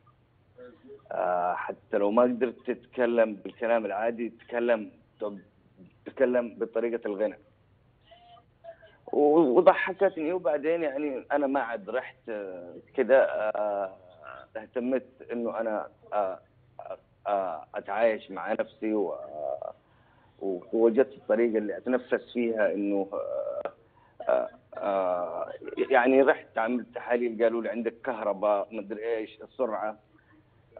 Speaker 3: آه، حتى لو ما قدرت تتكلم بالكلام العادي تتكلم تتكلم بطريقة الغنى. وضحكتني. وبعدين يعني أنا ما عاد رحت آه، كذا اهتميت انه أنا آه، آه، اتعايش مع نفسي و ووجدت الطريقة اللي اتنفس فيها انه آه، آه، آه، يعني رحت عملت تحاليل قالوا لي عندك كهرباء مدري إيش السرعة.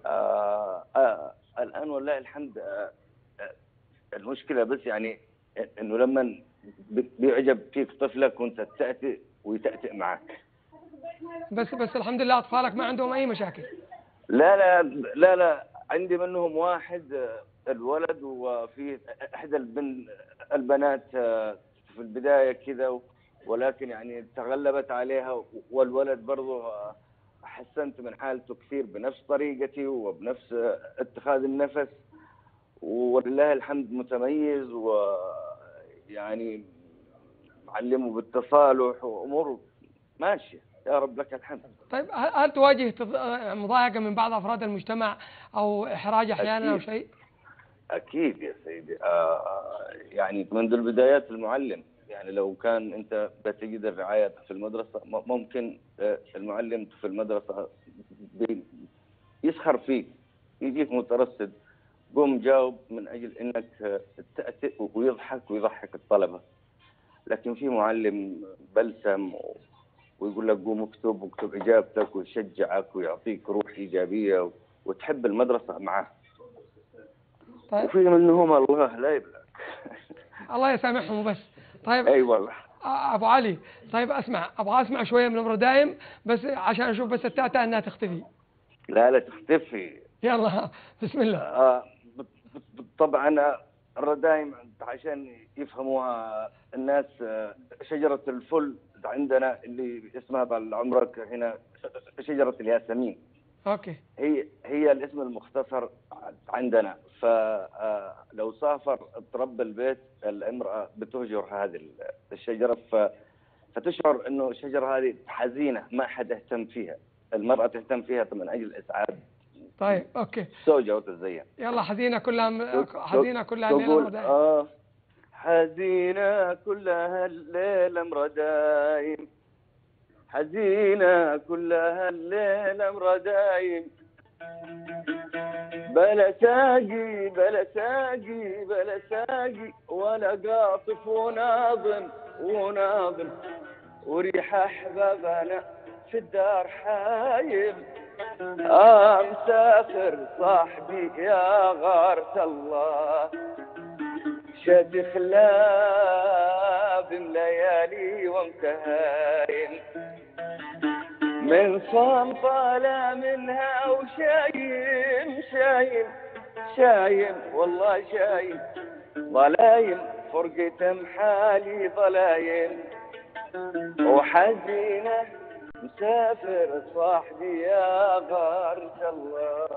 Speaker 3: آه، آه، الآن والله الحمد آه، آه، المشكلة بس يعني انه لما بي- بيعجب فيك طفلك وانت تاتي ويتأتئ معك.
Speaker 1: بس بس الحمد لله أطفالك ما عندهم أي مشاكل.
Speaker 3: لا لا لا لا عندي منهم واحد آه، الولد وفي إحدى البن البنات آه، في البداية كذا ولكن يعني تغلبت عليها والولد برضه آه، حسنت من حالته كثير بنفس طريقتي وبنفس اتخاذ النفس ولله الحمد متميز ويعني معلمه بالتصالح وأموره ماشية يا رب لك الحمد
Speaker 1: طيب هل تواجه مضايقة من بعض أفراد المجتمع أو إحراج أحيانا أو
Speaker 3: أكيد.
Speaker 1: شيء؟
Speaker 3: أكيد يا سيدي آه يعني منذ البدايات المعلم يعني لو كان أنت بتجد الرعاية في المدرسة م- ممكن آه، المعلم في المدرسة بي- يسخر فيك يجيك مترصد قوم جاوب من أجل إنك آه، تاتي ويضحك ويضحك الطلبة لكن في معلم بلسم ويقول لك قوم اكتب واكتب اجابتك ويشجعك ويعطيك روح إيجابية وتحب المدرسة معاه
Speaker 1: طيب.
Speaker 3: وفي منهم الله لا يبلغ
Speaker 1: الله يسامحهم وبس طيب.
Speaker 3: أي والله.
Speaker 1: آه، أبو علي طيب أسمع أبغى أسمع شوية من أمر دايم بس عشان أشوف بس التأتأة أنها تختفي.
Speaker 3: لا لا تختفي.
Speaker 1: يلا بسم الله.
Speaker 3: آه أنا الردايم عشان يفهموها الناس آه، شجرة الفل عندنا اللي اسمها طال عمرك هنا شجره الياسمين.
Speaker 1: أوكي.
Speaker 3: هي هي الاسم المختصر عندنا. فلو سافر تربى البيت الامرأة بتهجر هذه الشجرة. ف فتشعر إنه الشجرة هذه حزينة ما حد اهتم فيها. المرأة تهتم فيها من أجل إسعاد
Speaker 1: طيب أوكي.
Speaker 3: زوجها وتتزين
Speaker 1: يلا حزينة كلها حزينة كلها
Speaker 3: تقول آه. حزينة كلها الليل أمر دايم حزينة كلها الليل أمر دايم بلا ساقي بلا ساقي بلا ساقي ولا قاطف وناظم وناظم. وريح أحبابنا في الدار حايل آه مسافر صاحبي يا غارة الله. شد خلاب ليالي ومتهاين من صام طالع منها وشايم شايم شايم والله شايم. ضلايم فرقة محالي ضلايم. وحزينة مسافر صاحبي يا غارة الله.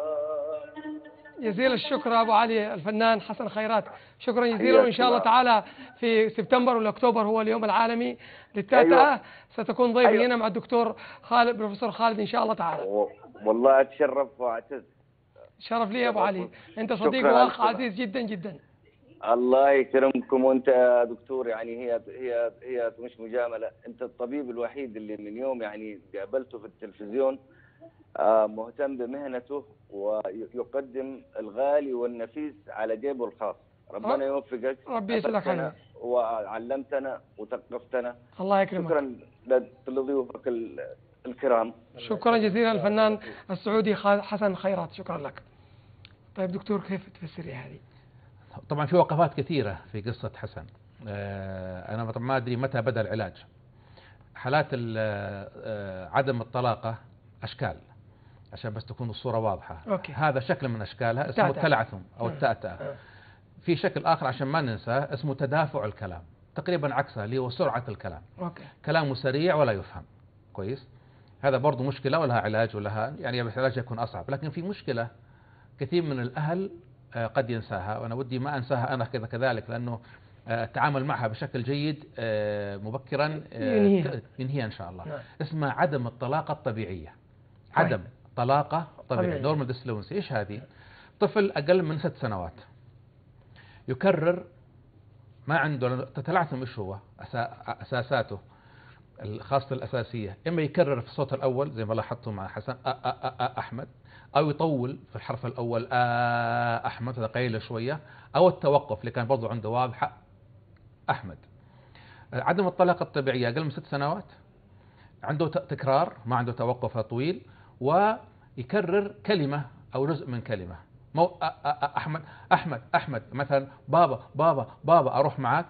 Speaker 1: جزيل الشكر أبو علي الفنان حسن خيرات. شكرا جزيلا. وإن شاء الله. تعالى في سبتمبر ولا أكتوبر هو اليوم العالمي للتأتأة
Speaker 3: أيوة.
Speaker 1: ستكون ضيفي
Speaker 3: أيوة.
Speaker 1: هنا مع الدكتور خالد بروفيسور خالد إن شاء الله تعالى.
Speaker 3: والله أتشرف وأعتز.
Speaker 1: شرف لي يا أبو علي. أنت صديق وأخ. عزيز جدا جدا.
Speaker 3: الله يكرمكم. وأنت يا دكتور يعني هي هي هي مش مجاملة. أنت الطبيب الوحيد اللي من يوم يعني قابلته في التلفزيون مهتم بمهنته ويقدم الغالي والنفيس على جيبه الخاص. ربنا
Speaker 1: أه.
Speaker 3: يوفقك.
Speaker 1: ربي يسلك
Speaker 3: أفدتنا
Speaker 1: حالك.
Speaker 3: وعلمتنا وثقفتنا.
Speaker 1: الله يكرمك.
Speaker 3: شكرا لضيوفك ال- الكرام.
Speaker 1: شكرا جزيلا الفنان السعودي حسن خيرات. شكرا لك. طيب دكتور كيف تفسري هذه؟
Speaker 2: طبعا في وقفات كثيرة في قصة حسن. آه، أنا طبعا ما أدري متى بدأ العلاج. حالات ال- آه، عدم الطلاقة أشكال عشان بس تكون الصورة واضحة
Speaker 1: أوكي.
Speaker 2: هذا شكل من أشكالها اسمه. التلعثم أو. التأتأة. في شكل آخر عشان ما ننساه اسمه تدافع الكلام تقريبا عكسه اللي هو سرعة الكلام
Speaker 1: okay
Speaker 2: كلامه سريع ولا يفهم كويس هذا برضو مشكلة ولها علاج ولها يعني بس علاج يكون أصعب لكن في مشكلة كثير من الأهل آه، قد ينساها وأنا ودي ما أنساها أنا كذا كذلك لأنه آه، التعامل معها بشكل جيد آه، مبكرا
Speaker 1: ينهيها.
Speaker 2: إن شاء الله
Speaker 1: نعم.
Speaker 2: اسمها عدم الطلاقة الطبيعية. عدم طلاقة. طبيعية
Speaker 1: طبيعي.
Speaker 2: normal disfluency إيش هذه؟ طفل أقل من ست سنوات. يكرر ما عنده تتلعثم إيش هو؟ أساساته الخاصة الأساسية. إما يكرر في الصوت الأول زي ما لاحظتوا مع حسن أ أ أ أ أحمد أو يطول في الحرف الأول آ أحمد هذا قليل شوية. أو التوقف اللي كان برضو عنده واضحة أحمد. عدم الطلاقة الطبيعية أقل من ست سنوات. عنده تكرار ما عنده توقف طويل. ويكرر كلمة أو جزء من كلمة. مو أحمد أحمد أحمد مثلا بابا بابا بابا أروح معك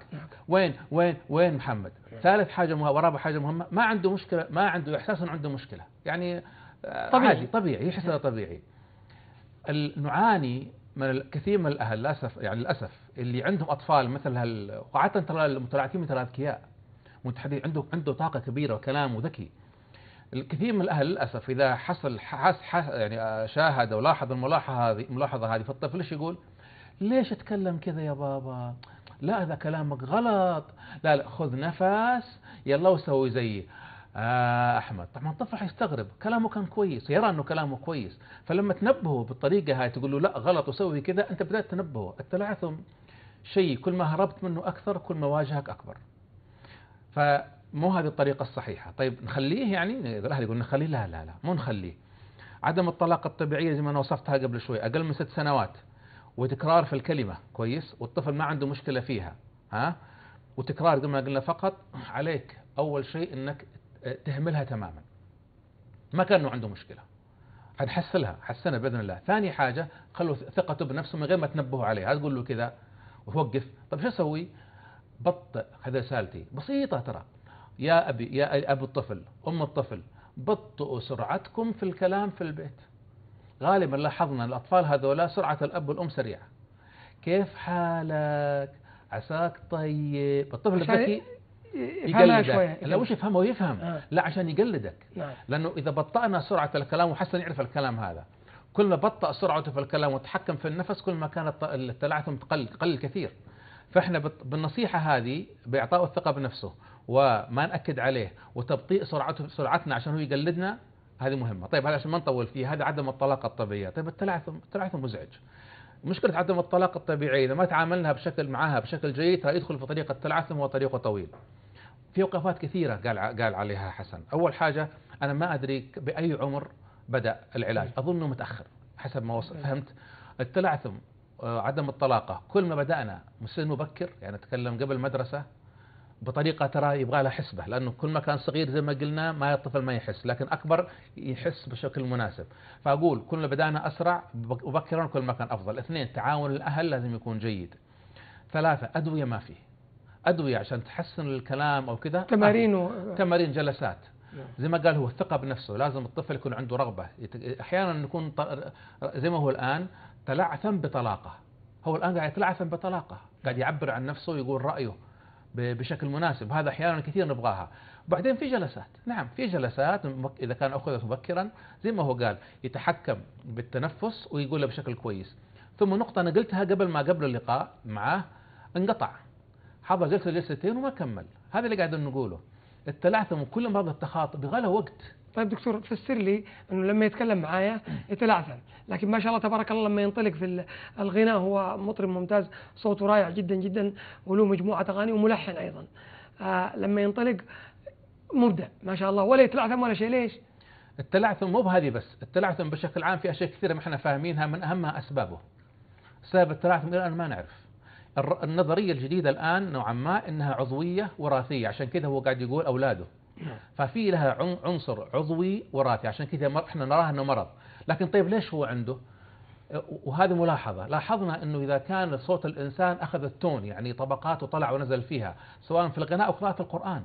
Speaker 2: وين وين وين محمد؟ ثالث حاجة مهمة ورابع حاجة مهمة ما عنده مشكلة ما عنده إحساس إنه عنده مشكلة. يعني آه،
Speaker 1: طبيعي.
Speaker 2: عادي طبيعي يحس طبيعي. نعاني من كثير من الأهل للأسف يعني للأسف اللي عندهم أطفال مثل هال وعادة ترى المتلعثمين ترى أذكياء. متحدث عنده عنده طاقة كبيرة وكلام وذكي. الكثير من الأهل للأسف إذا حصل حس حس يعني آه، شاهد أو لاحظ الملاحظة هذه الملاحظة هذه في الطفل إيش يقول؟ ليش أتكلم كذا يا بابا؟ لا هذا كلامك غلط، لا لا خذ نفس يلا وسوي زيي. آه أحمد طبعا الطفل حيستغرب كلامه كان كويس يرى إنه كلامه كويس فلما تنبهه بالطريقة هاي تقول له لا غلط وسوي كذا أنت بدأت تنبهه التلعثم شيء كل ما هربت منه أكثر كل ما واجهك أكبر فمو هذه الطريقة الصحيحة. طيب نخليه يعني الأهل يقول نخليه؟ لا لا لا مو نخليه. عدم الطلاقه الطبيعية زي ما أنا وصفتها قبل شوي أقل من ست سنوات وتكرار في الكلمة كويس؟ والطفل ما عنده مشكلة فيها ها؟ وتكرار زي ما قلنا فقط عليك أول شيء إنك تهملها تماما. ما كان عنده مشكلة. حنحسلها حسنها بإذن الله. ثاني حاجة خلوا ثقته بنفسه من غير ما تنبهوا عليه تقول له كذا وتوقف. طيب شو أسوي؟ بطئ هذا رسالتي بسيطة ترى. يا أبي يا أبو الطفل أم الطفل بطئوا سرعتكم في الكلام في البيت. غالبا لاحظنا الأطفال هذولا سرعة الأب والأم سريعة. كيف حالك؟ عساك طيب. الطفل الذكي يقلدك. لا وش يفهمه؟ ويفهم
Speaker 1: آه.
Speaker 2: لا عشان يقلدك.
Speaker 1: نعم.
Speaker 2: لأنه إذا بطأنا سرعة الكلام وحسن يعرف الكلام هذا. كل ما بطأ سرعته في الكلام وتحكم في النفس كل ما كان الت- التلعثم تقل قل كثير. فإحنا بالنصيحة هذه باعطائه الثقة بنفسه وما نأكد عليه وتبطيء سرعته سرعتنا عشان هو يقلدنا هذه مهمة. طيب هذا عشان ما نطول فيه هذا عدم الطلاقه الطبيعيه طيب التلعثم التلعثم مزعج. مشكلة عدم الطلاقه الطبيعيه إذا ما تعاملنا بشكل معها بشكل جيد يدخل في طريق التلعثم وطريقة طويل في اوقافات كثيرة قال قال عليها حسن. أول حاجة أنا ما أدري ك- بأي عمر بدأ العلاج. أظنه متأخر حسب ما فهمت. التلعثم عدم الطلاقة. كل ما بدأنا سن مبكر يعني اتكلم قبل المدرسة بطريقة ترى يبغى لها حسبه لأنه كل ما كان صغير زي ما قلنا ما الطفل ما يحس لكن أكبر يحس بشكل مناسب. فأقول كل ما بدأنا أسرع بك- مبكرا كل ما كان أفضل. اثنين تعاون الأهل لازم يكون جيد. ثلاثة أدوية ما فيه أدوية عشان تحسن الكلام أو كذا.
Speaker 1: تمارين و...
Speaker 2: تمارين جلسات.
Speaker 1: نعم.
Speaker 2: زي ما قال هو الثقة بنفسه. لازم الطفل يكون عنده رغبة. أحيانا يكون ط- زي ما هو الآن تلعثم بطلاقة. هو الآن قاعد يتلعثم بطلاقة. قاعد يعبر عن نفسه ويقول رأيه بشكل مناسب. هذا أحيانا كثير نبغاها. بعدين في جلسات. نعم في جلسات. إذا كان أخذت مبكرا زي ما هو قال يتحكم بالتنفس ويقولها بشكل كويس. ثم نقطة أنا قلتها قبل ما قبل اللقاء معاه انقطع. حضر جلسة جلستين وما كمل. هذا اللي قاعد نقوله. التلعثم وكل مرض التخاطب يبغى له وقت.
Speaker 1: طيب دكتور فسر لي إنه لما يتكلم معايا يتلعثم لكن ما شاء الله تبارك الله لما ينطلق في ال- الغناء هو مطرب ممتاز صوته رائع جدا جدا وله مجموعة أغاني وملحن أيضا. آه لما ينطلق مبدع ما شاء الله. ولا يتلعثم ولا شيء ليش؟
Speaker 2: التلعثم مو بهذه بس التلعثم بشكل عام في أشياء كثيرة ما إحنا فاهمينها من أهمها أسبابه. سبب التلعثم إلى الآن ما نعرف. النظرية الجديدة الآن نوعا ما إنها عضوية وراثية عشان كذا هو قاعد يقول أولاده. ففي لها عن- عنصر عضوي وراثي عشان كذا إحنا نراها إنه مرض. لكن طيب ليش هو عنده؟ وهذه ملاحظة. لاحظنا أنه إذا كان صوت الإنسان أخذ التون يعني طبقات وطلع ونزل فيها سواء في الغناء أو قراءة القرآن.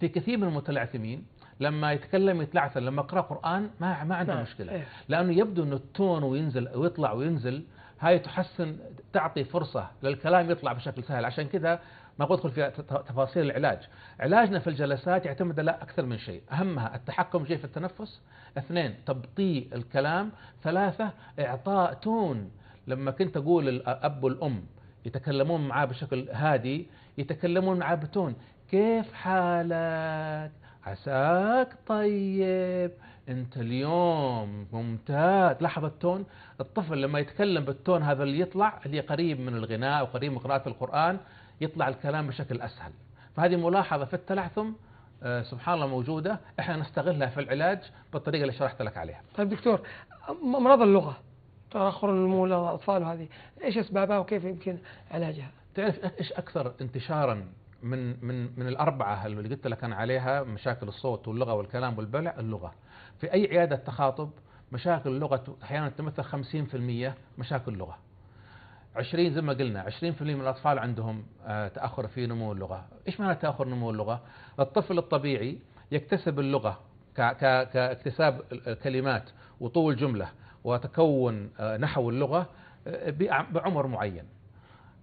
Speaker 2: في كثير من المتلعثمين لما يتكلم يتلعثم لما يقرأ قرآن ما ما عنده
Speaker 1: نعم.
Speaker 2: مشكلة.
Speaker 1: إيه.
Speaker 2: لأنه يبدو أنه التون وينزل ويطلع وينزل هاي تحسن تعطي فرصة للكلام يطلع بشكل سهل. عشان كذا ما بدخل في تفاصيل العلاج. علاجنا في الجلسات يعتمد على أكثر من شيء. أهمها التحكم جيد في التنفس. اثنين تبطيء الكلام. ثلاثة إعطاء تون. لما كنت أقول الأب والأم يتكلمون معاه بشكل هادي يتكلمون معاه بتون. كيف حالك؟ عساك طيب. انت اليوم ممتاز. لاحظ التون. الطفل لما يتكلم بالتون هذا اللي يطلع اللي قريب من الغناء وقريب من قراءة القرآن يطلع الكلام بشكل أسهل. فهذه ملاحظة في التلعثم آه، سبحان الله موجودة. إحنا نستغلها في العلاج بالطريقة اللي شرحت لك عليها.
Speaker 1: طيب دكتور امراض اللغة تأخر النمو للاطفال وهذه إيش أسبابها وكيف يمكن علاجها؟
Speaker 2: تعرف إيش أكثر انتشارا من من من الأربعة اللي قلت لك أنا عليها مشاكل الصوت واللغة والكلام والبلع اللغة. في أي عيادة تخاطب مشاكل اللغة أحيانا تمثل 50% مشاكل اللغة. 20 زي ما قلنا 20% من الأطفال عندهم آه، تأخر في نمو اللغة. إيش معنى تأخر نمو اللغة؟ الطفل الطبيعي يكتسب اللغة كاكتساب الكلمات وطول جملة وتكون آه، نحو اللغة آه، بع- بعمر معين.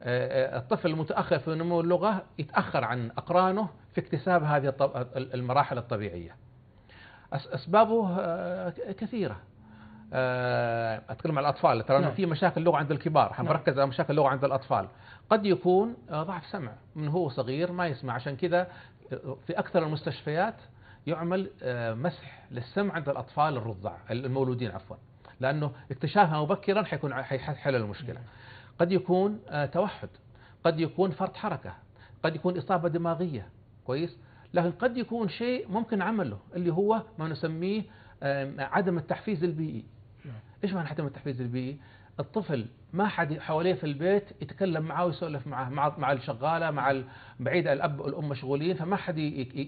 Speaker 2: الطفل المتأخر في نمو اللغة يتأخر عن أقرانه في اكتساب هذه المراحل الطبيعية. أس- أسبابه آه، كثيرة. آه، أتكلم عن الأطفال ترى
Speaker 1: نعم.
Speaker 2: في مشاكل لغة عند الكبار.
Speaker 1: نعم.
Speaker 2: حنركز على مشاكل لغة عند الأطفال. قد يكون آه، ضعف سمع من هو صغير ما يسمع. عشان كذا آه، في أكثر المستشفيات يعمل آه، مسح للسمع عند الأطفال الرضع المولودين عفوا. لأنه اكتشافها مبكرا حيكون حيحل المشكلة. قد يكون آه، توحد قد يكون فرط حركة قد يكون إصابة دماغية كويس؟ لكن قد يكون شيء ممكن عمله اللي هو ما نسميه آم، عدم التحفيز البيئي. إيش معنى عدم التحفيز البيئي؟ الطفل ما حد حواليه في البيت يتكلم معاه ويسولف معاه مع مع الشغالة مع بعيد الأب والأم مشغولين فما حد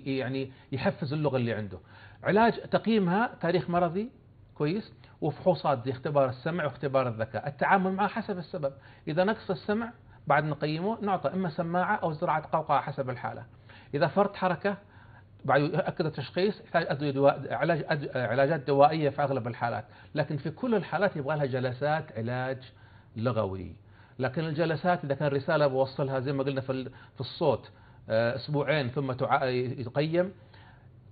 Speaker 2: يعني يحفز اللغة اللي عنده. علاج تقييمها تاريخ مرضي كويس وفحوصات زي اختبار السمع واختبار الذكاء. التعامل معه حسب السبب. إذا نقص السمع بعد نقيمه نعطى إما سماعة أو زراعة قوقعة حسب الحالة. إذا فرط حركة بعد يؤكد التشخيص يحتاج أدوية علاج علاجات دوائية في أغلب الحالات، لكن في كل الحالات يبغى لها جلسات علاج لغوي. لكن الجلسات إذا كان رسالة بوصلها زي ما قلنا في ال- في الصوت آه، أسبوعين ثم يقيم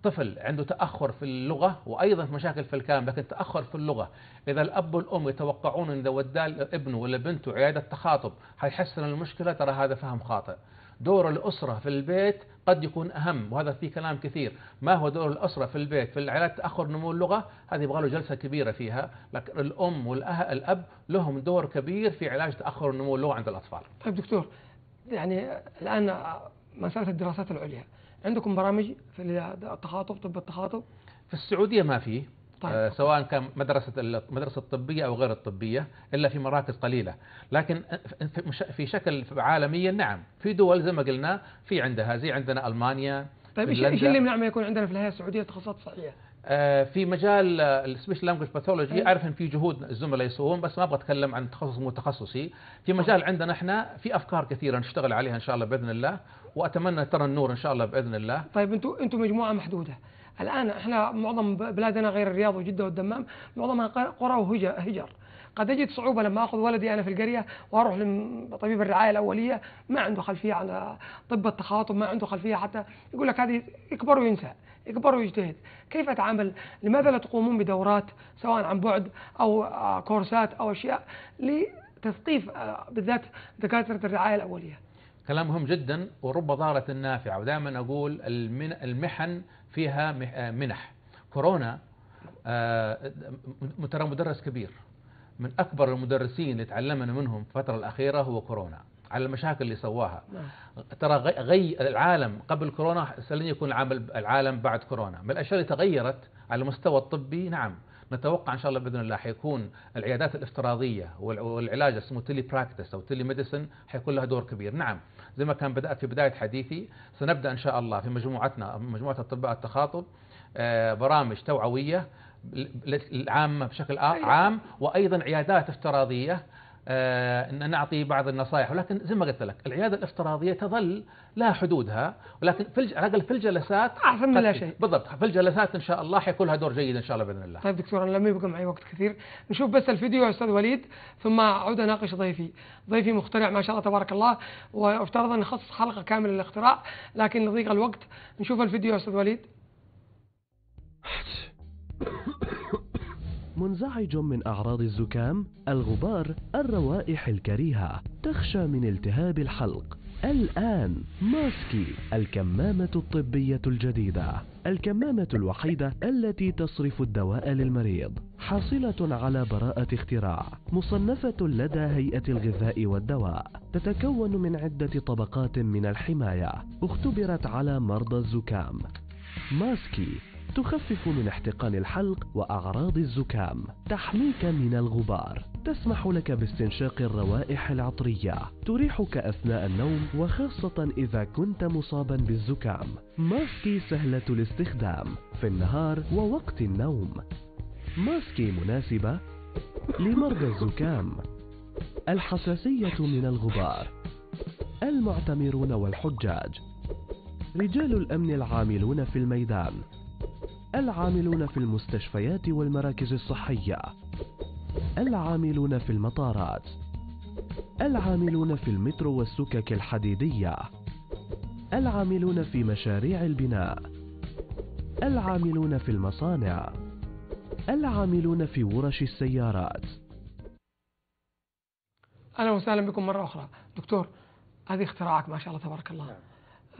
Speaker 2: طفل عنده تأخر في اللغة وأيضا مشاكل في الكلام لكن تأخر في اللغة. إذا الأب والأم يتوقعون إن إذا وداه ابنه ولا بنته عيادة تخاطب حيحسن المشكلة ترى هذا فهم خاطئ. دور الأسرة في البيت قد يكون أهم وهذا فيه كلام كثير. ما هو دور الأسرة في البيت؟ في علاج تأخر نمو اللغة هذه يبغى له جلسة كبيرة فيها لكن الأم والاب لهم دور كبير في علاج تأخر نمو اللغة عند الأطفال.
Speaker 1: طيب دكتور يعني الآن مسألة الدراسات العليا. عندكم برامج في التخاطب طب التخاطب؟
Speaker 2: في السعودية ما فيه
Speaker 1: طيب.
Speaker 2: آه، سواء كان مدرسة المدرسة الطبية أو غير الطبية إلا في مراكز قليلة. لكن في مش- في شكل عالميا نعم. في دول زي ما قلنا في عندها زي عندنا ألمانيا
Speaker 1: طيب إيش اللي يمنع ما يكون عندنا في الهيئة السعودية تخصصات صحية؟
Speaker 2: آه، في مجال ال speech language
Speaker 1: pathology.
Speaker 2: أعرف إن في جهود الزملاء يسوون بس ما أبغى أتكلم عن تخصص مو تخصصي في مجال عندنا إحنا في أفكار كثيرة نشتغل عليها إن شاء الله بإذن الله. وأتمنى ترى النور إن شاء الله بإذن الله.
Speaker 1: طيب أنتم أنتم مجموعة محدودة. الآن إحنا معظم بلادنا غير الرياض وجدة والدمام معظمها قر- قرى وهجر هجر. قد يجد صعوبة لما أخذ ولدي أنا في القرية وأروح لطبيب الرعاية الأولية ما عنده خلفية عن طب التخاطب ما عنده خلفية حتى يقول لك هذه يكبر وينسى يكبر ويجتهد. كيف أتعامل؟ لماذا لا تقومون بدورات سواء عن بعد أو كورسات أو أشياء لتثقيف آه، بالذات دكاترة الرعاية الأولية؟
Speaker 2: كلام مهم جدا ورب ضارة نافعة. ودائما أقول المحن فيها آه، منح. كورونا آه، ترى مدرس كبير. من أكبر المدرسين اللي تعلمنا منهم في الفترة الأخيرة هو كورونا على المشاكل اللي سواها.
Speaker 1: نعم.
Speaker 2: ترى غي, غي العالم قبل كورونا سلين يكون العالم العالم بعد كورونا. من الأشياء اللي تغيرت على المستوى الطبي نعم. نتوقع إن شاء الله بإذن الله حيكون العيادات الافتراضية وال- والعلاج اسمه telepractice أو telemedicine حيكون لها دور كبير. نعم زي ما كان بدأت في بداية حديثي سنبدأ إن شاء الله في مجموعتنا مجموعة أطباء التخاطب آه، برامج توعوية العامه بشكل آ- عام وأيضا عيادات افتراضية آه، إن نعطي بعض النصائح ولكن زي ما قلت لك العيادة الافتراضية تظل لها حدودها. ولكن في الج- على الأقل في الجلسات
Speaker 1: أحسن من لا شيء.
Speaker 2: بالضبط. في الجلسات إن شاء الله حيكون لها دور جيد إن شاء الله بإذن الله.
Speaker 1: طيب دكتور أنا لم يبقى معي وقت كثير. نشوف بس الفيديو يا أستاذ وليد ثم أعود أناقش ضيفي. ضيفي مخترع ما شاء الله تبارك الله وأفترض أن نخصص حلقة كاملة للاختراع لكن لضيق الوقت. نشوف الفيديو يا أستاذ وليد.
Speaker 4: منزعج من أعراض الزكام، الغبار، الروائح الكريهة، تخشى من التهاب الحلق. الآن ماسكي الكمامة الطبية الجديدة، الكمامة الوحيدة التي تصرف الدواء للمريض، حاصلة على براءة اختراع، مصنفة لدى هيئة الغذاء والدواء، تتكون من عدة طبقات من الحماية، اختبرت على مرضى الزكام. ماسكي تخفف من احتقان الحلق وأعراض الزكام. تحميك من الغبار. تسمح لك باستنشاق الروائح العطرية. تريحك أثناء النوم وخاصة إذا كنت مصابا بالزكام. ماسكي سهلة الاستخدام في النهار ووقت النوم. ماسكي مناسبة لمرضى الزكام. الحساسية من الغبار. المعتمرون والحجاج. رجال الأمن العاملون في الميدان. العاملون في المستشفيات والمراكز الصحية. العاملون في المطارات. العاملون في المترو والسكك الحديدية. العاملون في مشاريع البناء. العاملون في المصانع. العاملون في ورش السيارات.
Speaker 1: أهلا وسهلا بكم مرة أخرى. دكتور هذه اختراعك ما شاء الله تبارك الله.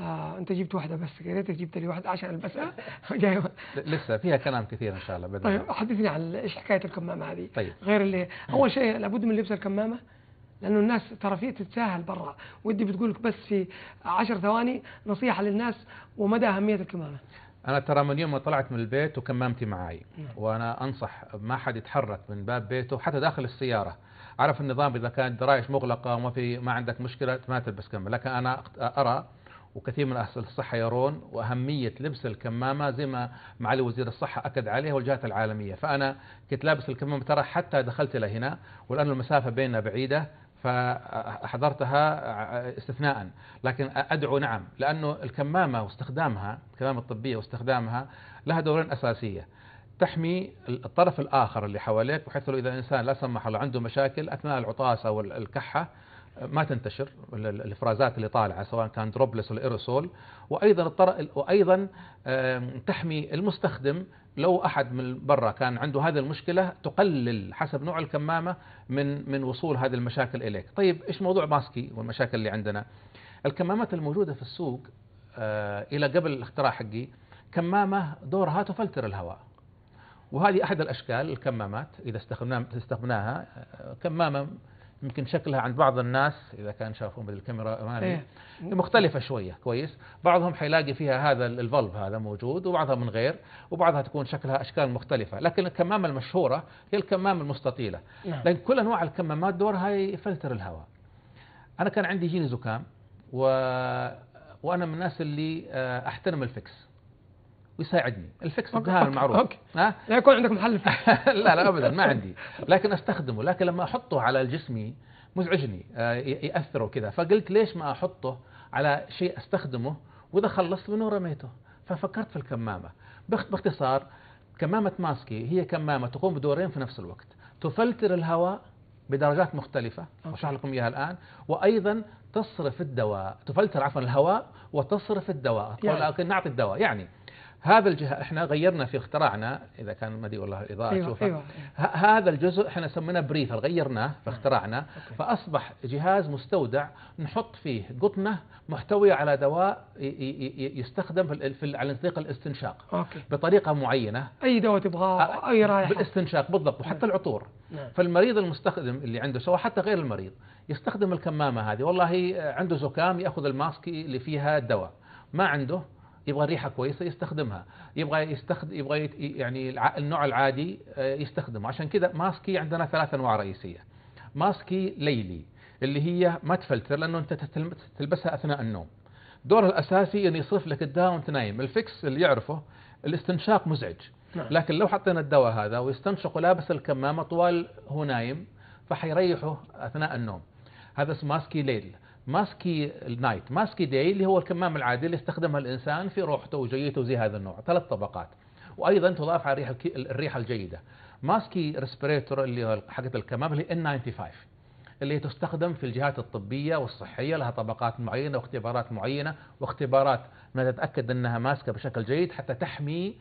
Speaker 1: آه أنت جبت واحدة بس يا ريتك جبت لي واحدة عشان البسها جاي
Speaker 2: لسه فيها كلام كثير إن شاء الله بإذن
Speaker 1: طيب حدثني عن إيش حكاية الكمامة هذه؟
Speaker 2: طيب.
Speaker 1: غير اللي أول شيء لابد من لبس الكمامة لأنه الناس ترى في تتساهل برا. ودي بتقول بس في عشر ثواني نصيحة للناس ومدى أهمية الكمامة.
Speaker 2: أنا ترى من يوم ما طلعت من البيت وكمامتي معي
Speaker 1: نعم.
Speaker 2: وأنا أنصح ما حد يتحرك من باب بيته حتى داخل السيارة. عرف النظام إذا كانت درايش مغلقة وما في ما عندك مشكلة ما تلبس كمامة. لكن أنا أرى وكثير من أهل الصحة يرون وأهمية لبس الكمامة زي ما معالي وزير الصحة أكد عليها والجهات العالمية. فأنا كنت لابس الكمامة ترى حتى دخلت إلى هنا والآن المسافة بيننا بعيدة فحضرتها استثناء. لكن أدعو نعم لأنه الكمامة واستخدامها الكمامة الطبية واستخدامها لها دورين أساسية. تحمي الطرف الآخر اللي حواليك بحيث لو إذا الانسان لا سمح الله عنده مشاكل أثناء العطاس أو الكحه ما تنتشر ال- ال- الإفرازات اللي طالعة سواء كان droplets ولا ايروسول وأيضا. وأيضا تحمي المستخدم لو أحد من برا كان عنده هذه المشكلة تقلل حسب نوع الكمامة من من وصول هذه المشاكل إليك. طيب إيش موضوع ماسكي والمشاكل اللي عندنا؟ الكمامات الموجودة في السوق آه، إلى قبل الاختراع حقي كمامة دورها تفلتر الهواء. وهذه أحد الأشكال الكمامات إذا استخدمناها استخدمناها آه، كمامة يمكن شكلها عند بعض الناس إذا كان شافون بالكاميرا مالي
Speaker 1: إيه.
Speaker 2: مختلفة شوية كويس بعضهم حيلاقي فيها هذا ال valve هذا موجود وبعضها من غير وبعضها تكون شكلها أشكال مختلفة لكن الكمامة المشهورة هي الكمامة المستطيلة
Speaker 1: نعم.
Speaker 2: لكن كل أنواع الكمامات دورها يفلتر الهواء أنا كان عندي يجيني زكام و... وأنا من الناس اللي آه، أحترم ال Vicks ويساعدني.
Speaker 1: ال
Speaker 2: Vicks
Speaker 1: okay،
Speaker 2: المعروف.
Speaker 1: okay.
Speaker 2: ها؟
Speaker 1: لا يكون عندك محل.
Speaker 2: لا لا ابدا ما عندي. لكن أستخدمه. لكن لما أحطه على جسمي مزعجني آه، ي- يأثر وكذا. فقلت ليش ما أحطه على شيء أستخدمه وإذا خلصت منه رميته. ففكرت في الكمامة. باخ- باختصار كمامة ماسكي هي كمامة تقوم بدورين في نفس الوقت. تفلتر الهواء بدرجات مختلفة. أشرح لكم إياها الآن. وأيضا تصرف الدواء تفلتر عفوا الهواء وتصرف الدواء.
Speaker 1: يعني.
Speaker 2: لكن نعطي الدواء. يعني هذا الجهة إحنا غيرنا في اختراعنا إذا كان ما أدري والله الاضاءه
Speaker 1: أيوه
Speaker 2: تشوفها ه- هذا الجزء إحنا سميناه بريفر غيرناه فاخترعنا
Speaker 1: okay.
Speaker 2: فأصبح جهاز مستودع نحط فيه قطنة محتوية على دواء يستخدم في, في على طريق الاستنشاق.
Speaker 1: okay.
Speaker 2: بطريقة معينة.
Speaker 1: أي دواء تبغاه أي رائحة.
Speaker 2: بالاستنشاق بالضبط وحتى العطور.
Speaker 1: نعم.
Speaker 2: فالمريض المستخدم اللي عنده سواء حتى غير المريض يستخدم الكمامة هذه. والله عنده زكام يأخذ ال mask اللي فيها الدواء. ما عنده يبغى ريحة كويسة يستخدمها. يبغى يستخدم يبغى يت- يعني النوع العادي آه، يستخدمه. عشان كذا ماسكي عندنا ثلاث أنواع رئيسية. ماسكي ليلي اللي هي ما تفلتر لأنه أنت تلبسها أثناء النوم. دورها الأساسي انه يصرف لك الدواء وأنت نايم. ال Vicks اللي يعرفه الاستنشاق مزعج.
Speaker 1: نعم.
Speaker 2: لكن لو حطينا الدواء هذا ويستنشق لابس الكمامة طوال هو نايم فحيريحه أثناء النوم. هذا اسمه ماسكي ليل. ماسكي ال night. ماسكي day اللي هو الكمام العادي اللي يستخدمها الإنسان في روحته وجيته وزي هذا النوع. ثلاث طبقات. وأيضا تضاف على الريحه الك- الريحة الجيدة. ماسكي ريسبريتور اللي هو حقت الكمام اللي ان 95 اللي تستخدم في الجهات الطبية والصحية. لها طبقات معينة واختبارات معينة واختبارات ما تتأكد أنها ماسكة بشكل جيد حتى تحمي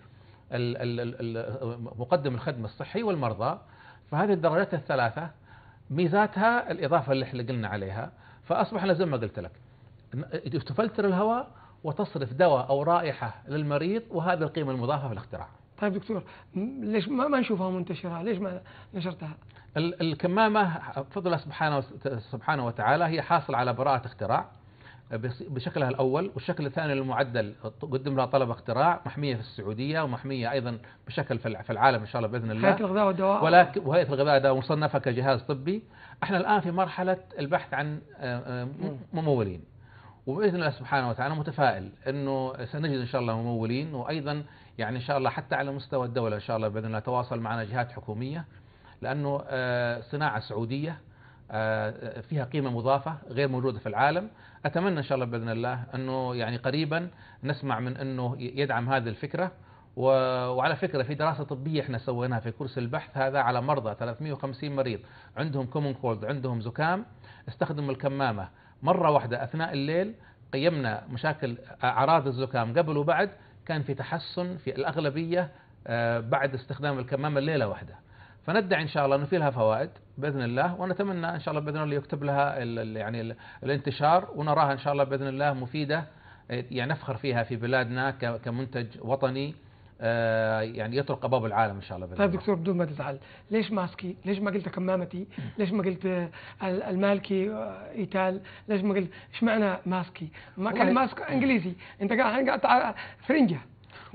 Speaker 2: مقدم الخدمه الصحي والمرضى. فهذه الدرجات الثلاثة. ميزاتها الإضافة اللي إحنا قلنا عليها. فاصبحنا زي ما قلت لك تفلتر الهواء وتصرف دواء أو رائحة للمريض وهذه القيمة المضافة في الاختراع.
Speaker 1: طيب دكتور ليش ما, ما نشوفها منتشرة؟ ليش ما نشرتها؟
Speaker 2: ال- الكمامة بفضل الله سبحانه سبحانه وتعالى هي حاصل على براءة اختراع. بشكلها الأول والشكل الثاني المعدل قدم لها طلب اختراع محمية في السعودية ومحمية أيضا بشكل في الع- في العالم إن شاء الله بإذن الله.
Speaker 1: هيئه الغذاء والدواء.
Speaker 2: ولكن وهيئة الغذاء ده مصنفة كجهاز طبي. إحنا الآن في مرحلة البحث عن آه، آه، ممولين. وبإذن الله سبحانه وتعالى متفائل إنه سنجد إن شاء الله ممولين. وأيضا يعني إن شاء الله حتى على مستوى الدولة إن شاء الله بإذن الله تواصل معنا جهات حكومية. لأنه آه، صناعة سعودية آه، فيها قيمة مضافة غير موجودة في العالم. أتمنى إن شاء الله بإذن الله أنه يعني قريبا نسمع من أنه يدعم هذه الفكرة. و- وعلى فكرة في دراسة طبية إحنا سويناها في كورس البحث هذا على مرضى 350 مريض عندهم common cold عندهم زكام استخدموا الكمامة. مرة واحدة أثناء الليل قيمنا مشاكل أعراض الزكام. قبل وبعد كان في تحسن في الأغلبية آه، بعد استخدام الكمامة الليلة واحدة. فندعي إن شاء الله إنه في لها فوائد بإذن الله ونتمنى إن شاء الله بإذن الله يكتب لها ال- يعني ال- الانتشار ونراها إن شاء الله بإذن الله مفيدة آه، يعني نفخر فيها في بلادنا كمنتج وطني آه، يعني يطرق أبواب العالم إن شاء الله بإذن
Speaker 1: طيب
Speaker 2: الله.
Speaker 1: دكتور بدون ما تزعل ليش mask ي؟ ليش ما قلت كمامتي؟ ليش ما قلت آه، ال- المالكي إيتال؟ ليش ما قلت إيش معنى ماسكي؟ ما كان mask إنجليزي. أنت قاعد فرنجه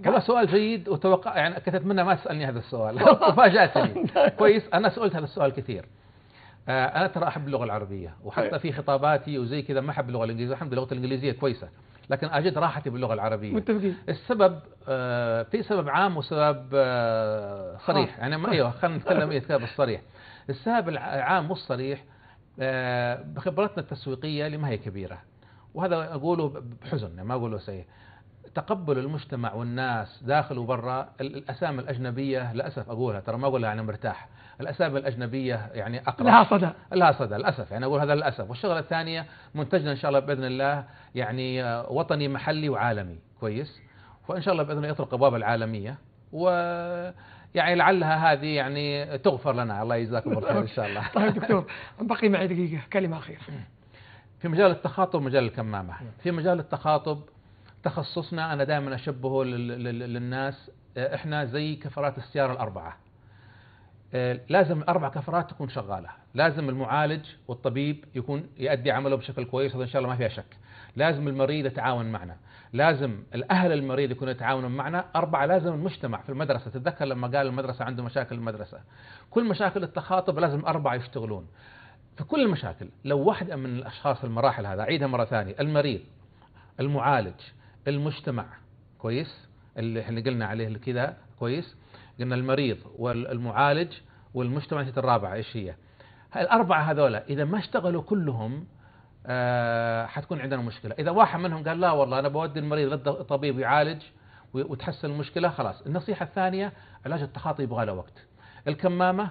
Speaker 2: والله سؤال جيد وتوقع يعني كنت اتمنى ما تسألني هذا السؤال. وفاجاتني كويس. أنا سئلت هذا السؤال كثير. آه، أنا ترى أحب اللغة العربية وحتى. في خطاباتي وزي كذا ما أحب اللغة الإنجليزية الحمد لله اللغة الإنجليزية كويسة لكن أجد راحتي باللغة العربية.
Speaker 1: متفقين.
Speaker 2: السبب آه، في سبب عام وسبب آه، صريح. يعني ما أيوه خلينا نتكلم بالصريح. السبب العام والصريح آه، بخبرتنا التسويقية اللي ما هي كبيرة. وهذا أقوله بحزن يعني ما أقوله سيء. تقبل المجتمع والناس داخل وبرا ال- الأسامي الأجنبية للأسف أقولها ترى ما اقولها أنا مرتاح. الأسامي الأجنبية يعني أقرب.
Speaker 1: لها صدى.
Speaker 2: لها صدى للأسف. يعني أقول هذا للأسف. والشغلة الثانية منتجنا إن شاء الله بإذن الله يعني آه، وطني محلي وعالمي. كويس؟ فإن شاء الله بإذن الله يطرق أبواب العالمية. و يعني لعلها هذه يعني تغفر لنا. الله يجزاكم الخير إن شاء الله.
Speaker 1: طيب دكتور بقي معي دقيقة. كلمة أخيرة.
Speaker 2: في مجال التخاطب ومجال الكمامة. في مجال التخاطب تخصصنا أنا دائما أشبهه لل- لل- للناس. آه، إحنا زي كفرات السيارة الأربعة. آه، لازم الأربع كفرات تكون شغالة. لازم المعالج والطبيب يكون يؤدي عمله بشكل كويس هذا إن شاء الله ما فيها شك. لازم المريض يتعاون معنا. لازم الأهل المريض يكونوا يتعاونون معنا. أربعة لازم المجتمع في المدرسة تتذكر لما قال المدرسة عنده مشاكل المدرسة. كل مشاكل التخاطب لازم أربعة يشتغلون. في كل المشاكل لو واحدة من الأشخاص المراحل هذا أعيدها مرة ثانية المريض المعالج المجتمع كويس؟ اللي إحنا قلنا عليه كذا كويس؟ قلنا المريض والمعالج والمجتمع الرابعة إيش هي؟ الأربعة هذولا إذا ما اشتغلوا كلهم آه حتكون عندنا مشكلة. إذا واحد منهم قال لا والله أنا بودي المريض للطبيب يعالج وتحسن المشكلة خلاص. النصيحة الثانية علاج التخاطي يبغى له وقت. الكمامة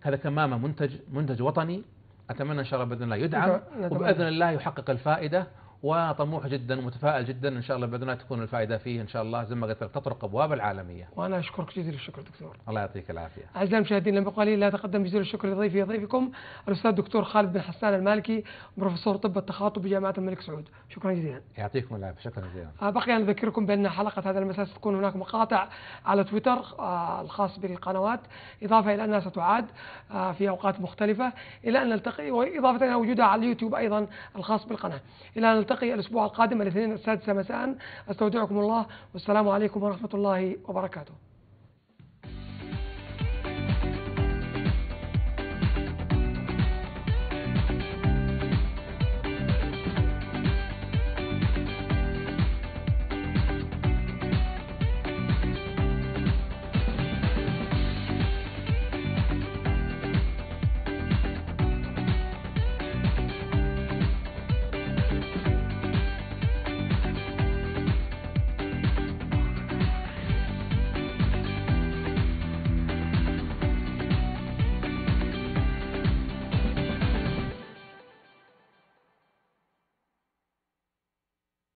Speaker 2: هذا كمامة منتج منتج وطني أتمنى إن شاء الله بإذن الله يدعم. وبإذن الله يحقق الفائدة. وطموح جدا ومتفائل جدا. إن شاء الله بإذن الله تكون الفائدة فيه. إن شاء الله زي ما قلت لك تطرق أبواب العالمية.
Speaker 1: وأنا أشكرك جزيل الشكر دكتور.
Speaker 2: الله يعطيك العافية.
Speaker 1: أعزائي المشاهدين لم قليل لا تقدم جزيل الشكر لضيفي ضيفكم الأستاذ دكتور خالد بن حسان المالكي بروفيسور طب التخاطب بجامعة الملك سعود. شكرا جزيلا.
Speaker 2: يعطيكم العافية. شكرا جزيلا.
Speaker 1: آه، بقي أن أذكركم بأن حلقة هذا المساء ستكون هناك مقاطع على تويتر آه، الخاص بالقنوات. إضافة إلى أنها ستعاد آه، في أوقات مختلفة. إلى أن نلتقي وإضافة إلى وجودها على اليوتيوب أيضا الخاص بالقناة. إلى أن نلتقي الأسبوع القادم الاثنين السادسة مساء. أستودعكم الله. والسلام عليكم ورحمة الله وبركاته.